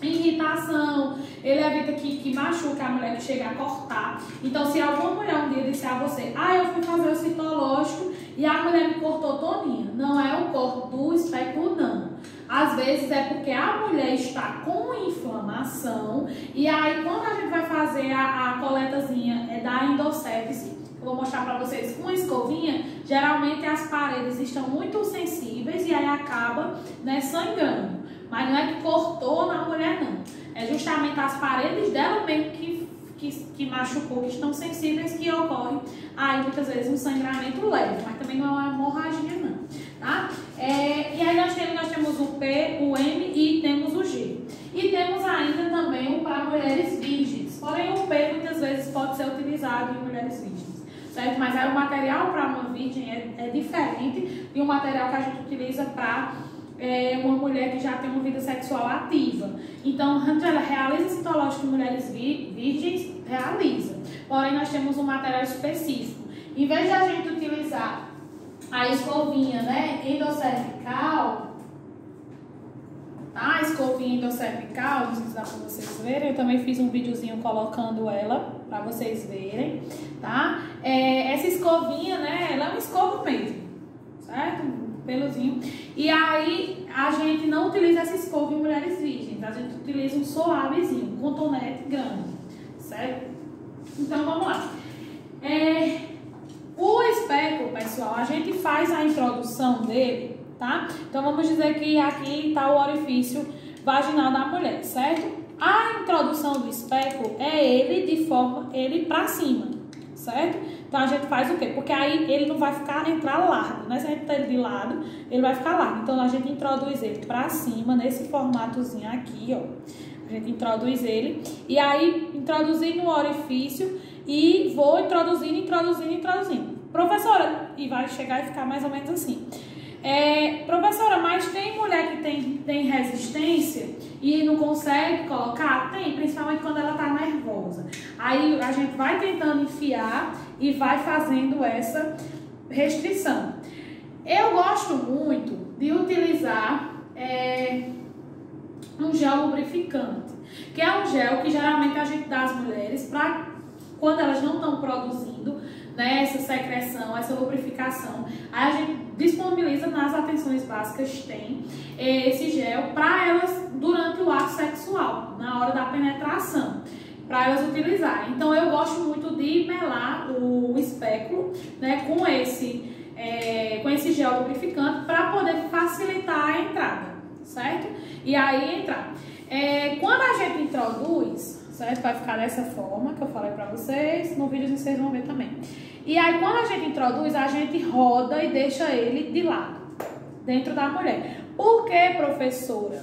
irritação, ele evita que, que machuque a mulher que chega a cortar. Então, se alguma mulher um dia disser a você, ah, eu fui fazer o citológico e a mulher me cortou todinha, não é o corpo do espéculo, não. Às vezes é porque a mulher está com inflamação e aí quando a gente vai fazer a, a coletazinha é da endocépise, eu vou mostrar para vocês com escovinha, geralmente as paredes estão muito sensíveis e aí acaba né, sangrando. Mas não é que cortou na mulher, não. É justamente as paredes dela mesmo que, que, que machucou, que estão sensíveis, que ocorre aí muitas vezes um sangramento leve, mas também não é uma hemorragia, não. Tá? É, e aí nós temos, nós temos o P, o M e temos o G. E temos ainda também o para mulheres virgens. Porém, o P muitas vezes pode ser utilizado em mulheres virgens. Certo? Mas aí o material para uma virgem é, é diferente de um material que a gente utiliza para é, uma mulher que já tem uma vida sexual ativa. Então, ela realiza citológico em mulheres virgens, realiza. Porém, nós temos um material específico. Em vez de a gente utilizar a escovinha né, endocervical, tá? a escovinha endocervical, não sei se dá para vocês verem, eu também fiz um videozinho colocando ela para vocês verem, tá? É, essa escovinha, né, ela é uma escova mesmo, certo? E aí a gente não utiliza essa escova em mulheres virgens, a gente utiliza um suavezinho, um cotonete grande, certo? Então vamos lá. É, o espéculo, pessoal, a gente faz a introdução dele, tá? Então vamos dizer que aqui está o orifício vaginal da mulher, certo? A introdução do espéculo é ele de forma, ele para cima, certo? Então a gente faz o quê? Porque aí ele não vai ficar entrar largo, né? Se a gente tá ele de lado, ele vai ficar largo. Então a gente introduz ele para cima nesse formatozinho aqui, ó. A gente introduz ele e aí introduzir no orifício e vou introduzindo, introduzindo, introduzindo. Professora, e vai chegar e ficar mais ou menos assim. É, professora, mas tem mulher que tem, tem resistência e não consegue colocar? Tem, principalmente quando ela tá nervosa. Aí a gente vai tentando enfiar e vai fazendo essa restrição. Eu gosto muito de utilizar é, um gel lubrificante, que é um gel que geralmente a gente dá às mulheres para quando elas não estão produzindo né, essa secreção, essa lubrificação. Aí a gente disponibiliza nas atenções básicas, tem esse gel para elas durante o ato sexual, na hora da penetração, para elas utilizarem. Então eu gosto muito de melar o espéculo né, com, esse, é, com esse gel lubrificante para poder facilitar a entrada, certo? E aí entrar. É, quando a gente introduz certo? Vai ficar dessa forma que eu falei pra vocês, no vídeo vocês vão ver também. E aí quando a gente introduz, a gente roda e deixa ele de lado, dentro da mulher. Por que, professora?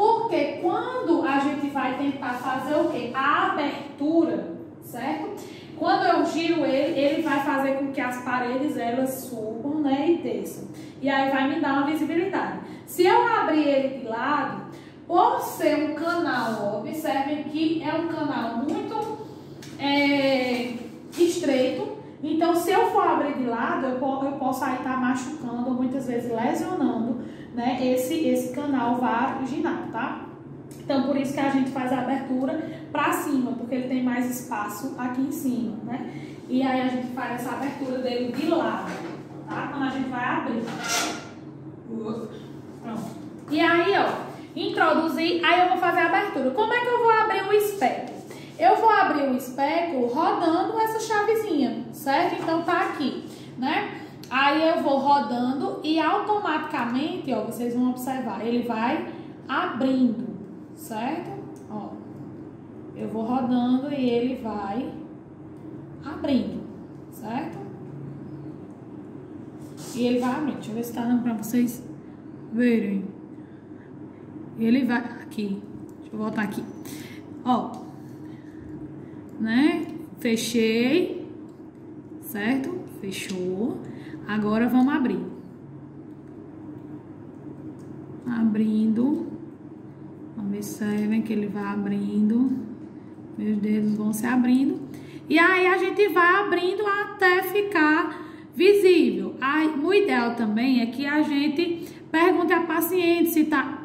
Porque quando a gente vai tentar fazer o quê? A abertura, certo? Quando eu giro ele, ele vai fazer com que as paredes elas subam, né, e desçam. E aí vai me dar uma visibilidade. Se eu abrir ele de lado, por ser um canal, observem que é um canal muito é, estreito, então se eu for abrir de lado, eu, posso aí estar tá machucando, muitas vezes lesionando né, esse, esse canal vaginal, tá? Então, por isso que a gente faz a abertura para cima, porque ele tem mais espaço aqui em cima, né? E aí a gente faz essa abertura dele de lado, tá? Quando a gente vai abrir. Pronto. E aí, ó, introduzir, aí eu vou fazer a abertura. Como é que eu vou abrir o espéculo? Eu vou abrir o espéculo rodando essa chavezinha, certo? Então tá aqui, né? Aí eu vou rodando e automaticamente, ó, vocês vão observar, ele vai abrindo, certo? Ó, eu vou rodando e ele vai abrindo, certo? E ele vai abrindo. Deixa eu ver se tá dando pra vocês verem. Ele vai aqui. Deixa eu voltar aqui. Ó. Né? Fechei. Certo? Fechou. Agora vamos abrir. Abrindo. Observem que ele vai abrindo. Meus dedos vão se abrindo. E aí a gente vai abrindo até ficar visível. Aí, o ideal também é que a gente pergunte à paciente se tá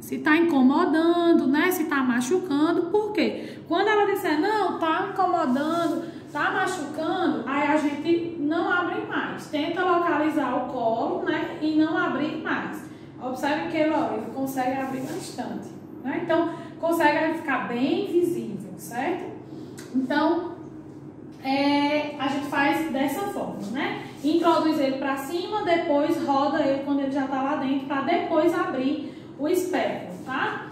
se tá incomodando, né? Se tá machucando, por quê? Quando ela disser, não, tá incomodando, tá machucando, aí a gente não abre mais. Tenta localizar o colo, né? E não abrir mais. Observe que ele, ó, ele consegue abrir bastante, né? Então, consegue ficar bem visível, certo? Então, é, a gente faz dessa forma, né? Introduz ele para cima, depois roda ele quando ele já tá lá dentro, para depois abrir o espéculo, tá?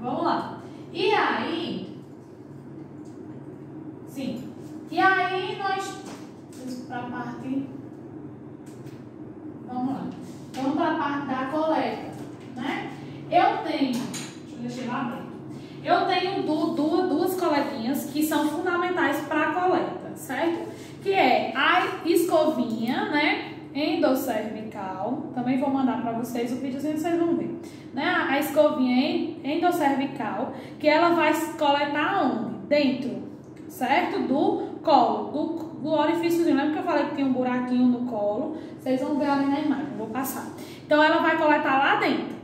Vamos lá. E aí, sim, e aí nós, para a parte, vamos lá, vamos para a parte da coleta, né? Eu tenho, deixa eu deixar lá aberto. Eu tenho duas, duas coletinhas que são fundamentais para a coleta, certo? Que é a escovinha, né? Endocervical. Também vou mandar para vocês o videozinho, vocês vão ver. Né? A escovinha endocervical, que ela vai coletar onde? Dentro, certo? Do colo, do, do orifíciozinho. Lembra que eu falei que tem um buraquinho no colo? Vocês vão ver ali na imagem, vou passar. Então, ela vai coletar lá dentro,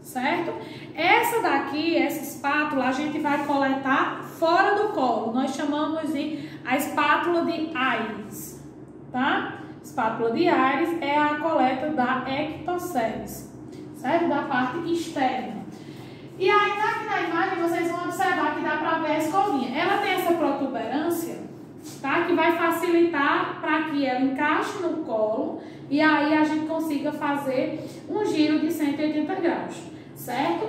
certo? Essa daqui, essa espátula, a gente vai coletar fora do colo. Nós chamamos de a espátula de Aires, tá? Espátula de Aires é a coleta da ectoceles, certo? Da parte externa. E aí, aqui na imagem, vocês vão observar que dá para ver a escovinha. Ela tem essa protuberância, tá? Que vai facilitar para que ela encaixe no colo e aí a gente consiga fazer um giro de 180 graus, certo?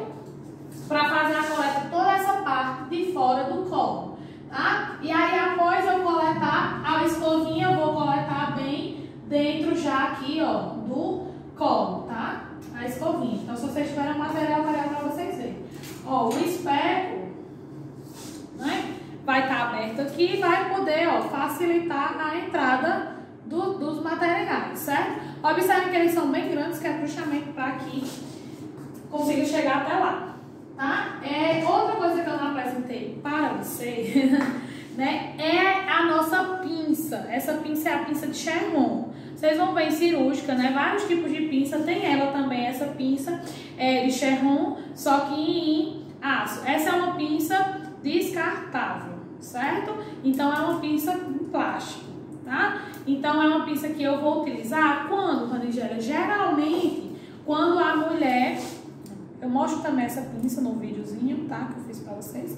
Para fazer a coleta toda essa parte de fora do colo, tá? E aí, após eu coletar a escovinha, eu vou coletar bem dentro já aqui, ó, do colo, tá? A escovinha. Então, se vocês tiverem material, material para vocês verem. Ó, o especo, né? Vai estar tá aberto aqui e vai poder, ó, facilitar a entrada do, dos materiais, certo? Observe que eles são bem grandes, que é justamente para que consiga chegar até lá, tá? É, outra coisa que eu não apresentei para vocês, [LAUGHS] né, é a nossa pinça. Essa pinça é a pinça de Sherman vocês vão ver cirúrgica, né? Vários tipos de pinça. Tem ela também, essa pinça é, de Cherron, só que em aço. Essa é uma pinça descartável, certo? Então é uma pinça em plástico, tá? Então é uma pinça que eu vou utilizar quando, Ranigélia? Geralmente, quando a mulher... Eu mostro também essa pinça no videozinho, tá? Que eu fiz pra vocês.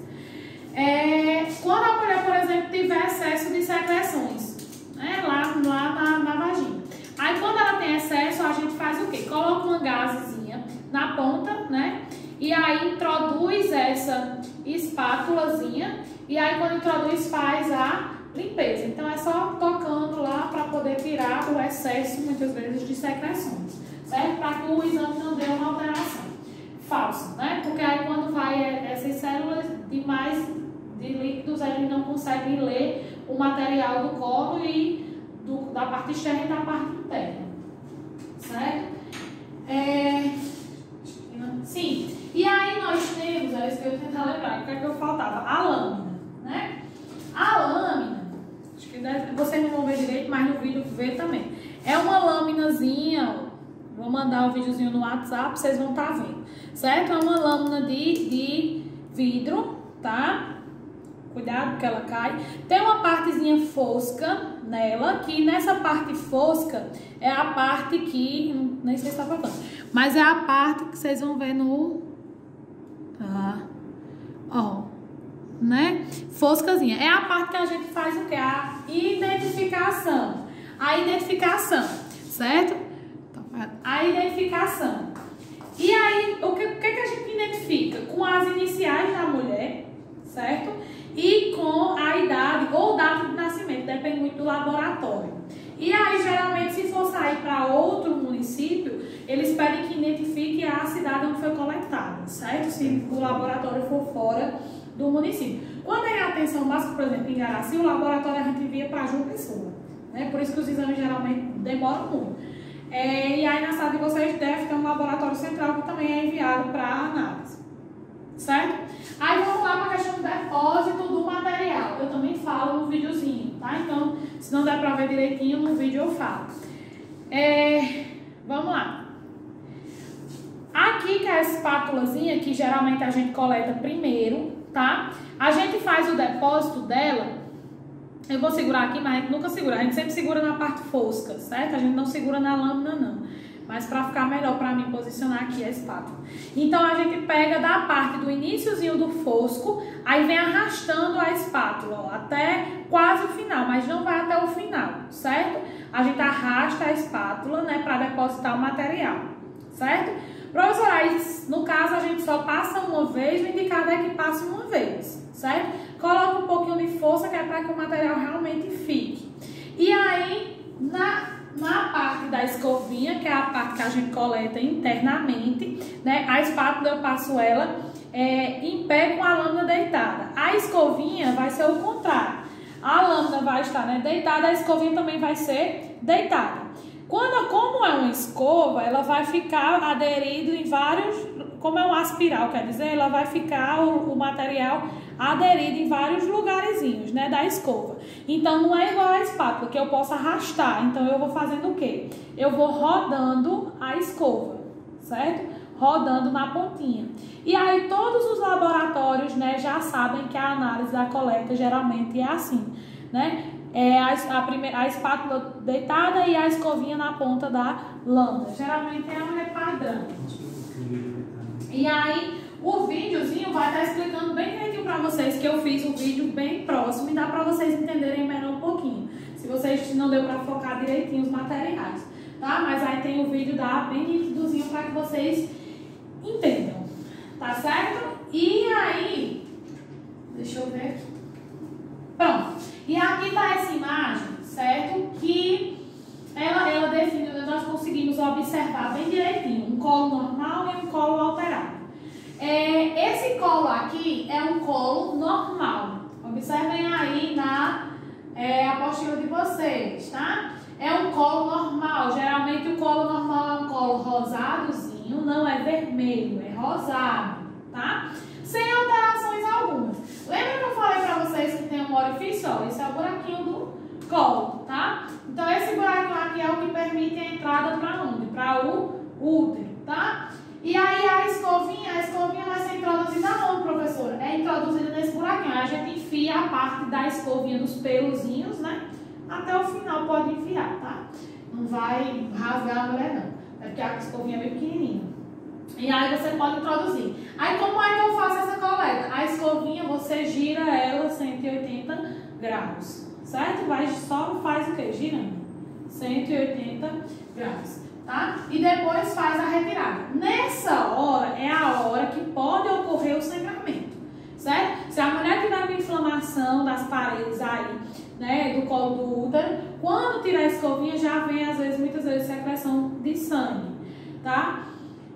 É, quando a mulher, por exemplo, tiver excesso de secreções, né, lá, lá na, na vagina. Aí quando ela tem excesso, a gente faz o quê? Coloca uma gazezinha na ponta, né? E aí introduz essa espátulazinha e aí quando introduz faz a limpeza. Então é só tocando lá para poder tirar o excesso, muitas vezes, de secreções, certo? Para que o exame não dê uma alteração falsa, né? Porque aí quando vai essas células de mais de líquidos, eles não conseguem ler o material do colo e do, da parte externa e da parte interna. Certo? É... Sim. E aí nós temos, é isso que eu tentar lembrar, o que é que eu faltava? A lâmina? A lâmina, acho que vocês não vão ver direito, mas no vídeo vê também. É uma lâminazinha, vou mandar o videozinho no WhatsApp, vocês vão estar tá vendo, certo? É uma lâmina de, de vidro, tá? Cuidado que ela cai. Tem uma partezinha fosca nela, que nessa parte fosca é a parte que. Nem sei se tá falando. Mas é a parte que vocês vão ver no. Tá? Ó. Né? Foscazinha. É a parte que a gente faz o que? A identificação. A identificação. Certo? Tá a identificação. E aí, o que, o que, a gente identifica? Com as iniciais da mulher, certo? e com a idade ou data de nascimento, depende muito do laboratório. E aí, geralmente, se for sair para outro município, eles pedem que identifique a cidade onde foi coletada, certo? Se o laboratório for fora do município. Quando é atenção básica, por exemplo, em Garaci, o laboratório a gente envia para João Pessoa. Né? Por isso que os exames geralmente demoram muito. É, e aí, na sala de vocês, deve ter um laboratório central que também é enviado para análise. Certo? Aí vamos lá para a questão do depósito do material. Eu também falo no videozinho, tá? Então, se não der para ver direitinho, no vídeo eu falo. É, vamos lá. Aqui que é a espátulazinha, que geralmente a gente coleta primeiro, tá? A gente faz o depósito dela. Eu vou segurar aqui, mas a gente nunca segura. A gente sempre segura na parte fosca, certo? A gente não segura na lâmina, não mas para ficar melhor para mim posicionar aqui a espátula. Então a gente pega da parte do iníciozinho do fosco, aí vem arrastando a espátula ó, até quase o final, mas não vai até o final, certo? A gente arrasta a espátula, né, para depositar o material, certo? Professor, aí no caso a gente só passa uma vez, o indicado é que passe uma vez, certo? Coloca um pouquinho de força que é para que o material realmente fique. E aí, na na parte da escovinha, que é a parte que a gente coleta internamente, né? A espátula eu passo ela é, em pé com a lâmina deitada. A escovinha vai ser o contrário. A lâmina vai estar né, deitada, a escovinha também vai ser deitada. Quando, como é uma escova, ela vai ficar aderido em vários, como é uma aspiral, quer dizer, ela vai ficar o, o material aderido em vários lugarzinhos, né, da escova. Então não é igual a espátula que eu posso arrastar. Então eu vou fazendo o quê? Eu vou rodando a escova, certo? Rodando na pontinha. E aí todos os laboratórios, né, já sabem que a análise da coleta geralmente é assim, né? É a, a, primeira, a espátula deitada e a escovinha na ponta da lâmina. Geralmente é um padrão. E aí o videozinho vai estar explicando bem direitinho para vocês que eu fiz um vídeo bem próximo e dá para vocês entenderem melhor um pouquinho. Se vocês não deu para focar direitinho os materiais, tá? Mas aí tem o vídeo da bem nítidozinho para que vocês entendam, tá certo? E aí, deixa eu ver aqui. Pronto. E aqui tá essa imagem, certo? Que ela, ela define, nós conseguimos observar bem direitinho um colo normal e um colo alterado. É, esse colo aqui é um colo normal. Observem aí na é, apostila de vocês, tá? É um colo normal. Geralmente o colo normal é um colo rosadozinho, não é vermelho, é rosado, tá? Sem alterações algumas. Lembra que eu falei pra vocês que tem um orifício? Ó, esse é o buraquinho do colo, tá? Então esse buraquinho aqui que é o que permite a entrada para onde? Para o útero, tá? E aí a escovinha, a escovinha vai ser introduzida aonde, professora? É introduzida nesse buraquinho. Aí a a parte da escovinha dos pelozinhos, né? Até o final pode enfiar, tá? Não vai rasgar a mulher, não. É porque a escovinha é bem pequenininha. E aí você pode introduzir. Aí como é que eu faço essa coleta? A escovinha, você gira ela 180 graus, certo? Vai, só faz o que? Girando. 180 graus tá? E depois faz a retirada. Nessa hora é a hora que pode ocorrer o sangramento, certo? Se a mulher tiver uma inflamação das paredes aí, né, do colo do útero, quando tirar a escovinha já vem às vezes, muitas vezes, secreção de sangue, tá?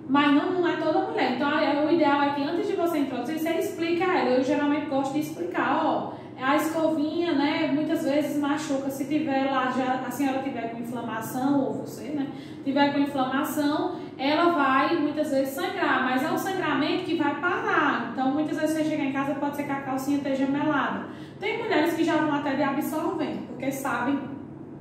Mas não, não é toda mulher. Então, o ideal é que antes de você introduzir, você explica a ela. Eu geralmente gosto de explicar, ó, a escovinha, né, muitas vezes machuca. Se tiver lá, já, a senhora tiver com inflamação, ou você, né, tiver com inflamação, ela vai muitas vezes sangrar, mas é um sangramento que vai parar. Então, muitas vezes você chegar em casa, pode ser que a calcinha esteja melada. Tem mulheres que já vão até de absorvente, porque sabem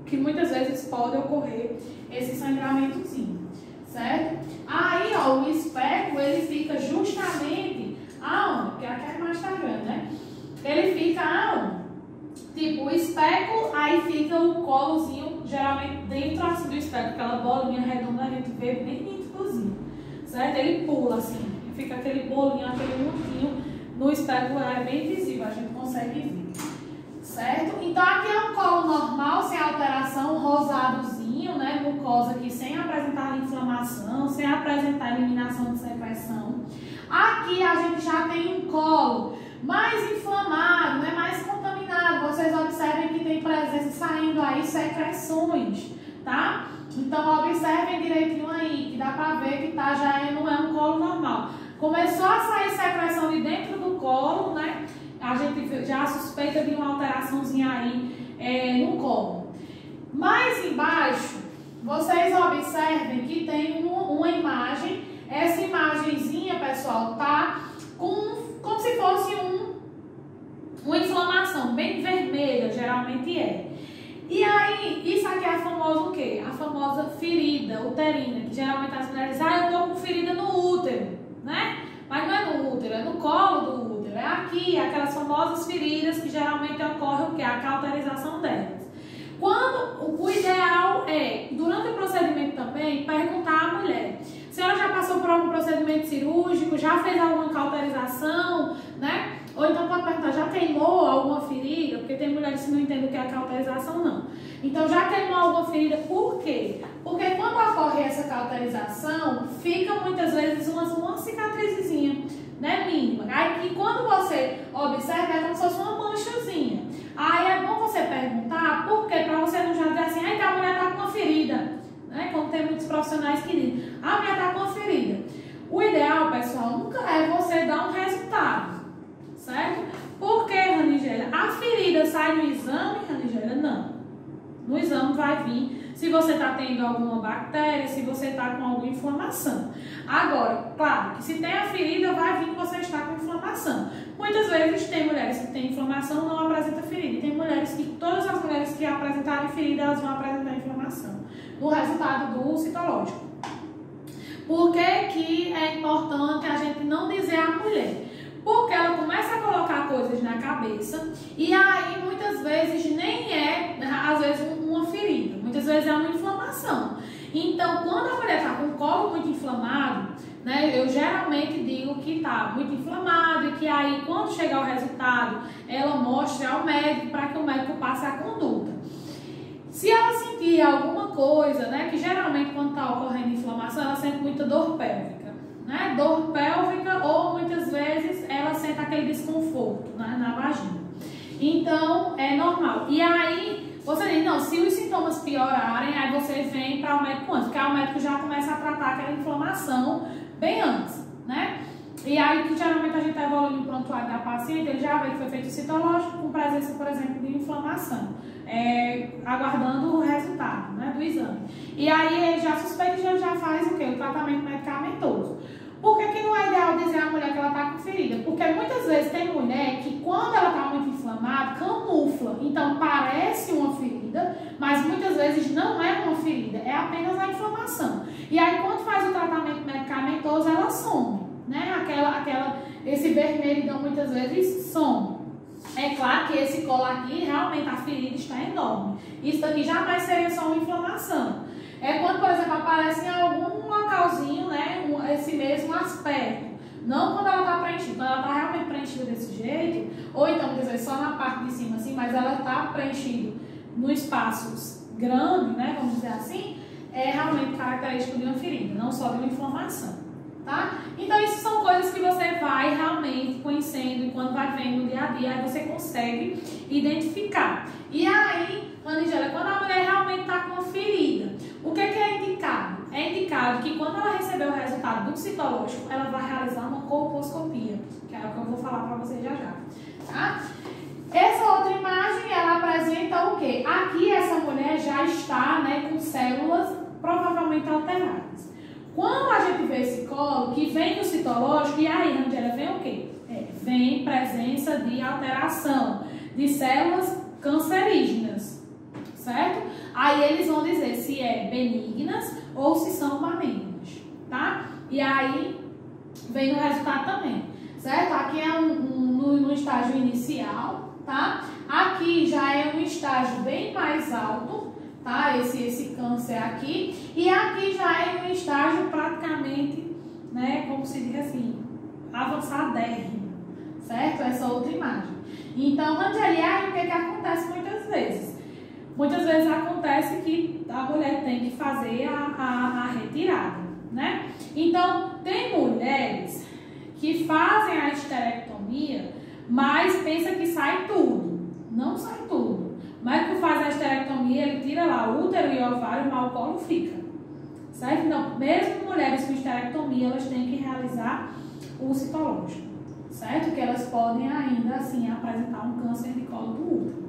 que muitas vezes pode ocorrer esse sangramentozinho, certo? Aí, ó, o especo, ele fica justamente aonde? Porque aqui é mais grande, né? Ele fica aonde? Tipo, o especo, aí fica o colozinho, geralmente dentro assim, do especo, aquela bolinha redonda a gente vê bem certo? Ele pula assim, fica aquele bolinho, aquele montinho no especo, é bem visível, a gente consegue ver, certo? Então aqui é um colo normal, sem alteração, rosadozinho, né? Mucosa aqui, sem apresentar inflamação, sem apresentar eliminação de secreção. Aqui a gente já tem um colo mais inflamado, né, mais contaminado. Vocês observem que tem presença saindo aí secreções, tá? Então observem direitinho aí, que dá pra ver que tá, já não é um colo normal. Começou a sair secreção de dentro do colo, né? A gente já suspeita de uma alteraçãozinha aí é, no colo. Mais embaixo, vocês observem que tem um, uma imagem. Essa imagenzinha, pessoal, tá com como se fosse um, uma inflamação bem vermelha, geralmente é. E aí, isso aqui é a famosa o quê? A famosa ferida uterina, que geralmente as mulheres dizem, ah, eu tô com ferida no útero, né? Mas não é no útero, é no colo do útero, é aqui, aquelas famosas feridas que geralmente ocorre o quê? A cauterização delas. Quando o ideal é, durante o procedimento também, perguntar à mulher se ela já passou por algum procedimento cirúrgico, já fez alguma cauterização, né? Ou então pode perguntar, já queimou alguma ferida? Porque tem mulheres que não entendem o que é cauterização, não. Então, já queimou alguma ferida, por quê? Porque quando ocorre essa cauterização, fica muitas vezes uma, uma cicatrizinha, né, mínima. Aí que quando você observa, é como se fosse uma manchazinha. Aí é bom você perguntar, por quê? Pra você não já dizer assim, ai, a mulher tá com uma ferida né? Como tem muitos profissionais que dizem, ah, minha está conferida. O ideal, pessoal, nunca é você dar um resultado, certo? Por que, Ranigélia? A ferida sai no exame, Ranigélia? Não. No exame vai vir se você está tendo alguma bactéria, se você está com alguma inflamação. Agora, claro que se tem a ferida, vai vir que você está com inflamação. Muitas vezes tem mulheres que têm inflamação não apresentam ferida. Tem mulheres que, todas as mulheres que apresentarem ferida, elas vão apresentar inflamação no resultado do citológico. Por que, que é importante a gente não dizer à mulher? Porque ela começa a colocar coisas na cabeça e aí muitas vezes nem é, às vezes, uma ferida, muitas vezes é uma inflamação. Então, quando a mulher está com o colo muito inflamado, né, eu geralmente digo que está muito inflamado e que aí, quando chegar o resultado, ela mostre ao médico para que o médico passe a conduta. Se ela sentir alguma coisa, né, que geralmente quando está ocorrendo inflamação, ela sente muita dor pélvica, né, dor pélvica ou muitas vezes ela sente aquele desconforto né, na vagina. Então, é normal. E aí, você diz, não, se os sintomas piorarem, aí você vem para o médico antes, porque aí o médico já começa a tratar aquela inflamação bem antes, né? E aí, que geralmente a gente está evoluindo o prontuário da paciente, ele já vê que foi feito citológico com presença, por exemplo, de inflamação é, aguardando o resultado né, do exame. E aí ele já suspeita e já, já faz o quê? O tratamento medicamentoso. Por que, que não é ideal dizer à mulher que ela está com ferida? Porque muitas vezes tem mulher que quando ela está muito inflamada, camufla. Então parece uma ferida, mas muitas vezes não é uma ferida. E aí, quando faz o tratamento medicamentoso, ela some, né? Aquela, aquela, esse vermelhidão muitas vezes some. É claro que esse colo aqui, realmente a ferida está enorme. Isso daqui jamais seria só uma inflamação. É quando, por exemplo, aparece em algum localzinho, né, esse mesmo aspecto. Não quando ela está preenchida, quando ela está realmente preenchida desse jeito, ou então, quer dizer, só na parte de cima assim, mas ela está preenchida no espaços grande, né, vamos dizer assim, é realmente característico de uma ferida, não só de uma inflamação, tá? Então, isso são coisas que você vai realmente conhecendo e quando vai vendo no dia a dia, aí você consegue identificar. E aí, Anigela, quando a mulher realmente está com ferida, o que é, que é indicado? É indicado que quando ela receber o resultado do citológico, ela vai realizar uma colposcopia, que é o que eu vou falar para você já já, tá? Essa outra imagem, ela apresenta o quê? Aqui essa mulher já está né, com células provavelmente alteradas. Quando a gente vê esse colo, que vem do citológico, e aí, Angela, vem o quê? É, vem presença de alteração de células cancerígenas, certo? Aí eles vão dizer se é benignas ou se são malignas, tá? E aí vem o resultado também, certo? Aqui é um, um no estágio inicial, tá? Aqui já é um estágio bem mais alto, tá? Esse, esse câncer aqui. E aqui já é um estágio praticamente, né, como se diz assim, avançadérrimo, certo? Essa outra imagem. Então, Rangeliar, o que, é que acontece muitas vezes? Muitas vezes acontece que a mulher tem que fazer a, a, a retirada, né? Então, tem mulheres que fazem a esterectomia mas pensa que sai tudo. Não sai tudo. Médico faz a esterectomia, ele tira lá o útero e o ovário, mas o colo fica. Certo? Então, mesmo mulheres com esterectomia, elas têm que realizar o citológico. Certo? Que elas podem ainda assim apresentar um câncer de colo do útero.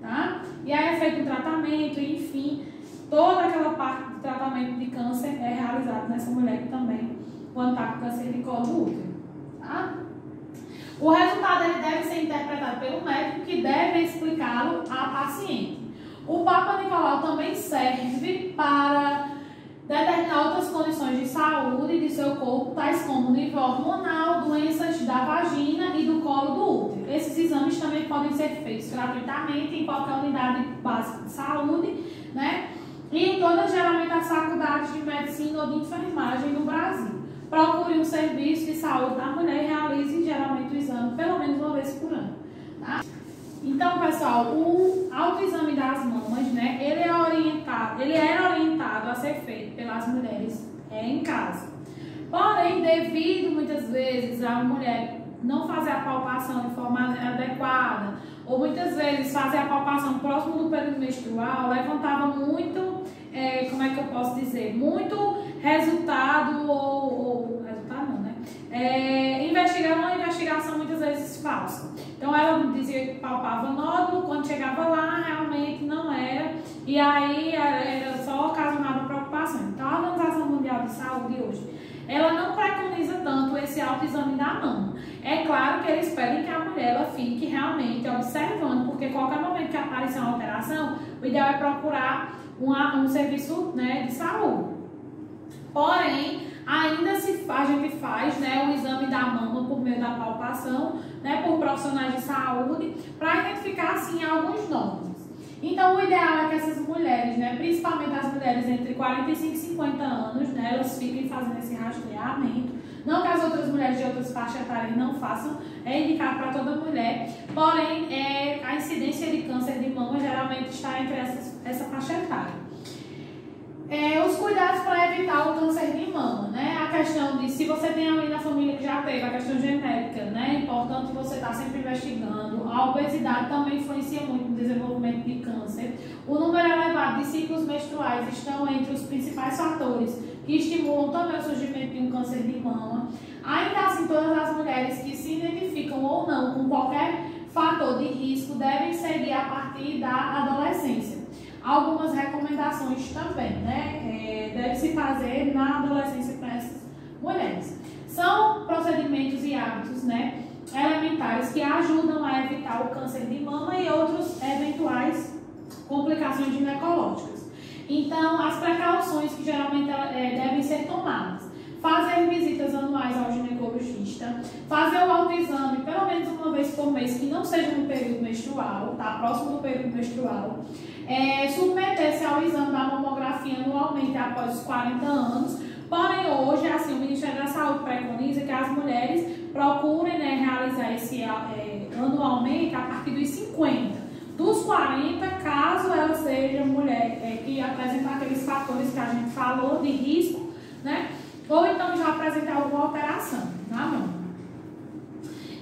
Tá? E aí é feito um tratamento, enfim, toda aquela parte de tratamento de câncer é realizado nessa mulher também, quando está com câncer de colo do útero. Tá? O resultado ele deve ser interpretado pelo médico que deve explicá-lo à paciente. O Papa Nicolau também serve para determinar outras condições de saúde de seu corpo, tais como nível hormonal, doenças da vagina e do colo do útero. Esses exames também podem ser feitos gratuitamente em qualquer unidade básica de saúde, né? E em todas geralmente as faculdades de medicina ou de enfermagem no Brasil procure um serviço de saúde da mulher e realize geralmente o exame pelo menos uma vez por ano. Tá? Então, pessoal, o autoexame das mamas, né, ele é orientado, ele é orientado a ser feito pelas mulheres é, em casa. Porém, devido muitas vezes a mulher não fazer a palpação de forma adequada, ou muitas vezes fazer a palpação próximo do período menstrual, levantava muito, é, como é que eu posso dizer, muito resultado ou, ou resultado não, né? É, investigar uma investigação muitas vezes falsa. Então ela dizia que palpava nódulo, quando chegava lá realmente não era, e aí era só ocasionava preocupação. Então a Organização Mundial de Saúde hoje, ela não preconiza tanto esse autoexame da mama. É claro que eles pedem que a mulher ela fique realmente observando, porque qualquer momento que aparecer uma alteração, o ideal é procurar uma, um serviço né, de saúde. Porém, ainda se a gente faz né, o exame da mama por meio da palpação, né, por profissionais de saúde, para identificar assim alguns nomes. Então, o ideal é que essas mulheres, né, principalmente as mulheres entre 45 e 50 anos, né, elas fiquem fazendo esse rastreamento. Não que as outras mulheres de outras faixas etárias não façam, é indicado para toda mulher. Porém, é, a incidência de câncer de mama geralmente está entre essas, essa faixa etária. É, os cuidados para evitar o câncer de mama, né? A questão de se você tem alguém na família que já teve, a questão genética, né? É importante você estar tá sempre investigando. A obesidade também influencia muito no desenvolvimento de câncer. O número elevado de ciclos menstruais estão entre os principais fatores que estimulam também o surgimento de um câncer de mama. Ainda assim, todas as mulheres que se identificam ou não com qualquer fator de risco devem seguir a partir da adolescência algumas recomendações também, né? É, deve se fazer na adolescência para essas mulheres. São procedimentos e hábitos, né? Elementares que ajudam a evitar o câncer de mama e outras eventuais complicações ginecológicas. Então, as precauções que geralmente é, devem ser tomadas. Fazer visitas anuais ao ginecologista, fazer o autoexame pelo menos uma vez por mês, que não seja no período menstrual, tá? Próximo do período menstrual. É, Submeter-se ao exame da mamografia anualmente após os 40 anos. Porém, hoje, assim, o Ministério da Saúde preconiza que as mulheres procurem né, realizar esse é, anualmente a partir dos 50. Dos 40, caso ela seja mulher é, que apresenta aqueles fatores que a gente falou de risco, né? Ou então já apresentar alguma alteração na mão.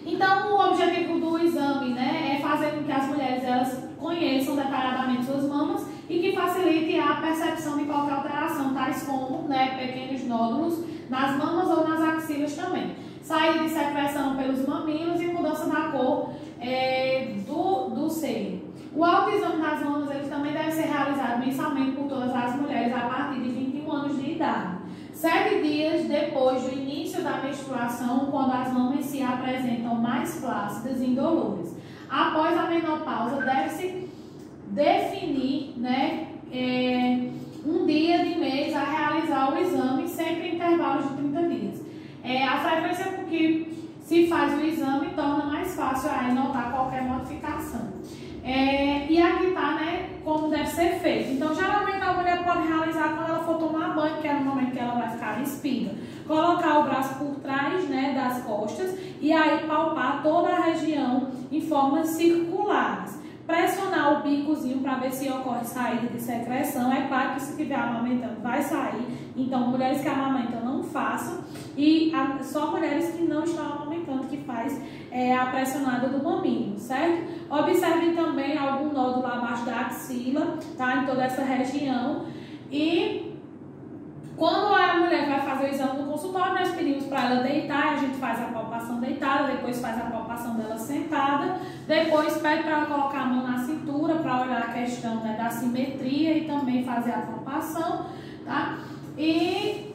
Então, o objetivo do exame né, é fazer com que as mulheres elas conheçam detalhadamente suas mamas e que facilite a percepção de qualquer alteração, tais como né, pequenos nódulos nas mamas ou nas axilas também. Saída de secreção pelos mamilos e mudança da cor é, do, do seio. O autoexame das mamas ele também deve ser realizado mensalmente por todas as mulheres a partir de 21 anos de idade. Sete dias depois do início da menstruação, quando as mamas se apresentam mais flácidas e indolores. Após a menopausa, deve-se definir né, é, um dia de mês a realizar o exame, sempre em intervalos de 30 dias. É, a frequência com que se faz o exame torna mais fácil aí notar qualquer modificação. É, e aqui está, né, como deve ser feito. Então, geralmente a mulher pode realizar quando ela for tomar banho, que é no momento que ela vai ficar espiga. Colocar o braço por trás, né, das costas e aí palpar toda a região em formas circulares. Pressionar o bicozinho para ver se ocorre saída de secreção. É claro que se estiver amamentando vai sair. Então, mulheres que amamentam não façam. E a, só mulheres que não estão amamentando que faz é, a pressionada do mamilo, certo? Observem também algum nódulo abaixo da axila, tá? Em toda essa região. E quando a mulher vai fazer o exame no consultório, nós pedimos para ela deitar, a gente faz a palpação deitada, depois faz a palpação dela sentada, depois pede para ela colocar a mão na cintura para olhar a questão né, da simetria e também fazer a palpação, tá? E,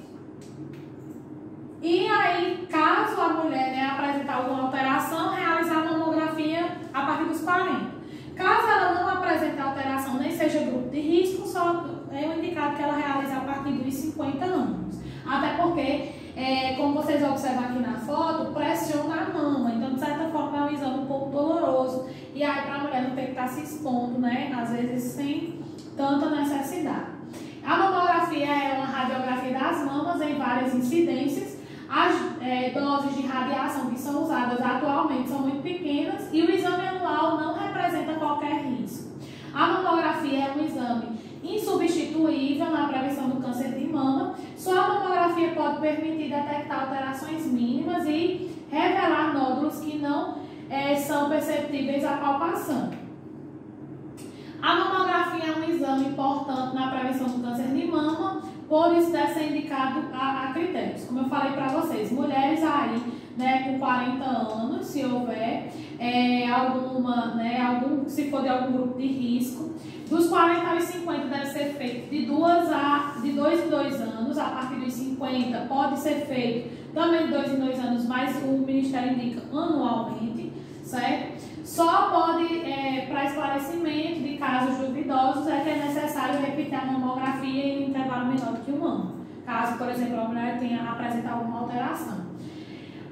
e aí, caso a mulher né, apresentar alguma alteração, realizar a mamografia a partir dos 40. Caso ela não apresente alteração, nem seja grupo de risco, só é indicado que ela realize a partir dos 50 anos. Até porque, é, como vocês observam aqui na foto, pressiona a mama. Então, de certa forma, é um exame um pouco doloroso. E aí, para a mulher não ter que estar tá se expondo, né? Às vezes, sem tanta necessidade. A mamografia é uma radiografia das mamas em várias incidências. As é, doses de radiação que são usadas atualmente são muito pequenas e o exame anual não representa qualquer risco. A mamografia é um exame insubstituível na prevenção do câncer de mama. Só a mamografia pode permitir detectar alterações mínimas e revelar nódulos que não é, são perceptíveis à palpação. A mamografia é um exame importante na prevenção do câncer de mama, por isso deve ser indicado a, a critérios. Como eu falei para vocês, mulheres aí né, com 40 anos, se houver é, alguma, né, algum, se for de algum grupo de risco, dos 40 aos 50 deve ser feito de duas a de 2 em 2 anos, a partir dos 50 pode ser feito também de 2 em 2 anos, mas o Ministério indica anualmente, certo? Só pode, é, para esclarecimento de casos duvidosos, é que é necessário repetir a mamografia em um intervalo menor do que um ano, caso, por exemplo, a mulher tenha apresentado alguma alteração.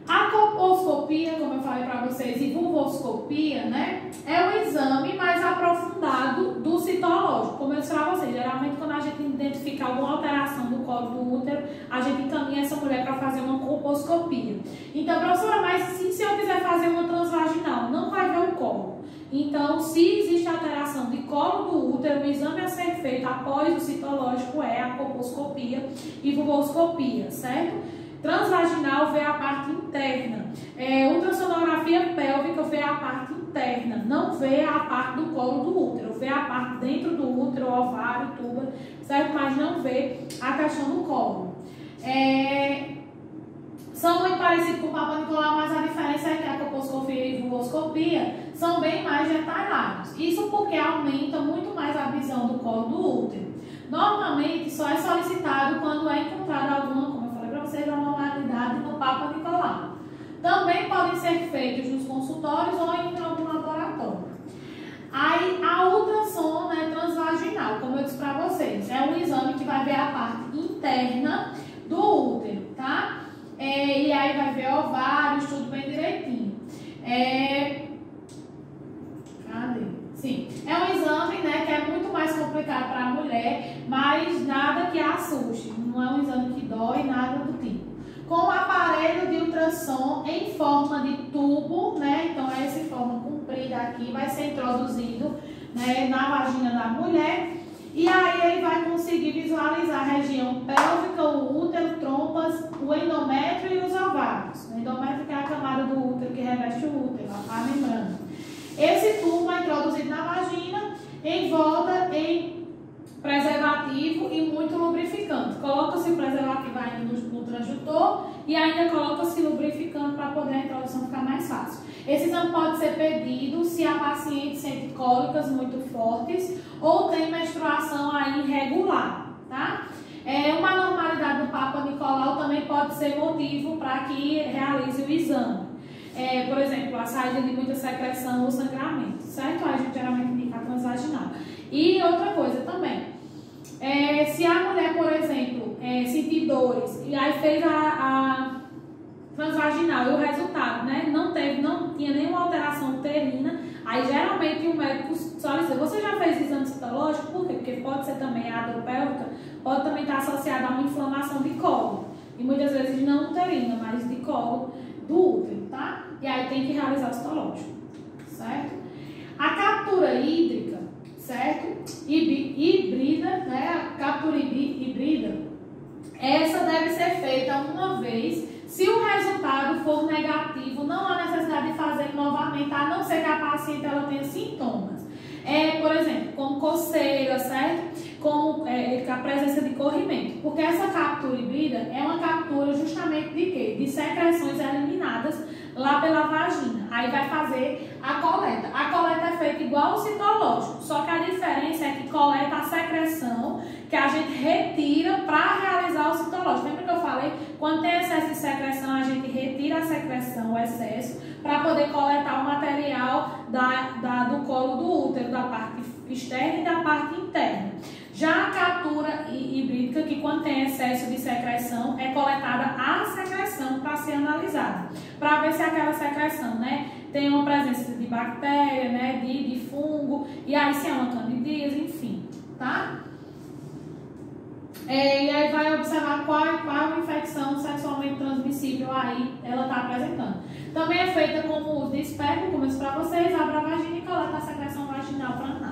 A colposcopia, como eu falei para vocês, e vulvoscopia, né, é o exame mais aprofundado do citológico. Como eu disse para vocês, geralmente quando a gente identifica alguma alteração do colo do útero, a gente encaminha essa mulher para fazer uma colposcopia. Então, professora, mas se, se eu quiser fazer uma transvaginal, não vai ver o colo. Então, se existe alteração de colo do útero, o exame a ser feito após o citológico é a colposcopia e vulvoscopia, certo? Transvaginal vê a parte interna. É, ultrassonografia pélvica vê a parte interna, não vê a parte do colo do útero, vê a parte dentro do útero, ovário, tuba, certo? Mas não vê a questão do colo. É, são muito parecidos com o Papa Nicolau, mas a diferença é que a colposcopia e vulvoscopia são bem mais detalhados. Isso porque aumenta muito mais a visão do colo do útero. Normalmente só é solicitado quando é encontrado alguma seja normalidade no Papa Nicolau. Também podem ser feitos nos consultórios ou em algum laboratório. Aí a ultrassom né, transvaginal, como eu disse para vocês, é um exame que vai ver a parte interna do útero, tá? É, e aí vai ver ovários, tudo bem direitinho. É... Cadê? Sim. É um exame né, que é muito mais complicado para a mulher, mas nada que assuste. Não é um exame que dói, nada do. Com aparelho de ultrassom em forma de tubo, né? Então, é essa forma comprida aqui vai ser introduzido né, na vagina da mulher. E aí ele vai conseguir visualizar a região pélvica, o útero, trompas, o endométrio e os ovários. O endométrio que é a camada do útero que reveste o útero, a membrana. Esse tubo é introduzido na vagina, envolta em preservativo e muito lubrificante. Coloca-se o preservativo aí no, no transdutor e ainda coloca-se lubrificante para poder a introdução ficar mais fácil. Esse exame pode ser pedido se a paciente sente cólicas muito fortes ou tem menstruação aí irregular, tá? É, uma normalidade do Papa Nicolau também pode ser motivo para que realize o exame. É, por exemplo, a saída de muita secreção ou sangramento, certo? A gente geralmente indica transvaginal. E outra coisa também, é, se a mulher, por exemplo, é, sentir dores e aí fez a, a transvaginal e o resultado, né, não teve, não tinha nenhuma alteração uterina, aí geralmente o médico diz, você já fez exame citológico? Por quê? Porque pode ser também a dor pélvica, pode também estar associada a uma inflamação de colo. E muitas vezes não uterina, mas de colo do útero, tá? E aí tem que realizar o citológico, certo? A captura hídrica, certo? Híbrida, né? Captura híbrida, essa deve ser feita uma vez. Se o resultado for negativo, não há necessidade de fazer novamente, a não ser que a paciente ela tenha sintomas. É, por exemplo, como coceira, certo? Como é, a presença de corrimento. Porque essa captura híbrida é uma captura justamente de quê? De secreções eliminadas lá pela vagina. Aí vai fazer a coleta. A coleta é feita igual ao citológico, só que a diferença é que coleta a secreção que a gente retira para realizar o citológico. Lembra que eu falei? Quando tem excesso de secreção, a gente retira a secreção, o excesso, para poder coletar o material da, da, do colo do útero, da parte externa e da parte interna. Já a captura híbrida, que quando tem excesso de secreção, é coletada a secreção para ser analisada, para ver se aquela secreção, né, tem uma presença de bactéria, né, de, de fungo, e aí se é uma candidíase, enfim, tá? É, e aí vai observar qual, qual infecção sexualmente transmissível aí ela está apresentando. Também é feita com o uso de esperma, como eu disse para vocês, abre a vagina e coleta a secreção vaginal para análise.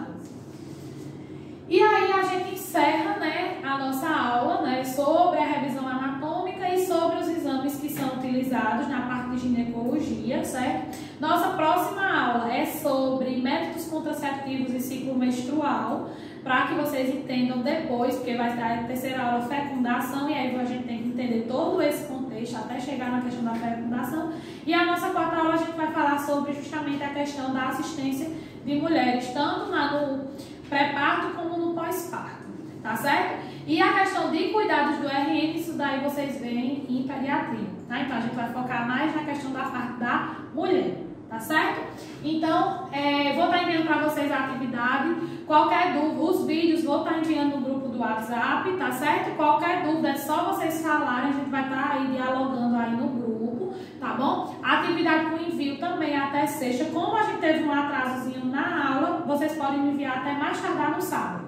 E aí a gente encerra né, a nossa aula né, sobre a revisão anatômica e sobre os exames que são utilizados na parte de ginecologia, certo? Nossa próxima aula é sobre métodos contraceptivos e ciclo menstrual, para que vocês entendam depois, porque vai dar a terceira aula fecundação, e aí a gente tem que entender todo esse contexto até chegar na questão da fecundação. E a nossa quarta aula a gente vai falar sobre justamente a questão da assistência de mulheres, tanto na, no pré-parto como pós-parto, tá certo? E a questão de cuidados do RN, isso daí vocês veem em pediatria, tá? Então a gente vai focar mais na questão da parte da mulher, tá certo? Então, é, vou estar enviando para vocês a atividade. Qualquer dúvida, os vídeos vou estar enviando no grupo do WhatsApp, tá certo? Qualquer dúvida é só vocês falarem, a gente vai estar aí dialogando aí no grupo, tá bom? Atividade com envio também até sexta. Como a gente teve um atrasozinho na aula, vocês podem me enviar até mais tardar no sábado,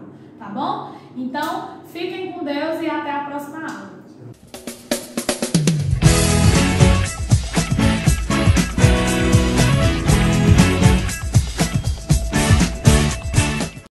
tá bom? Então, fiquem com Deus e até a próxima aula.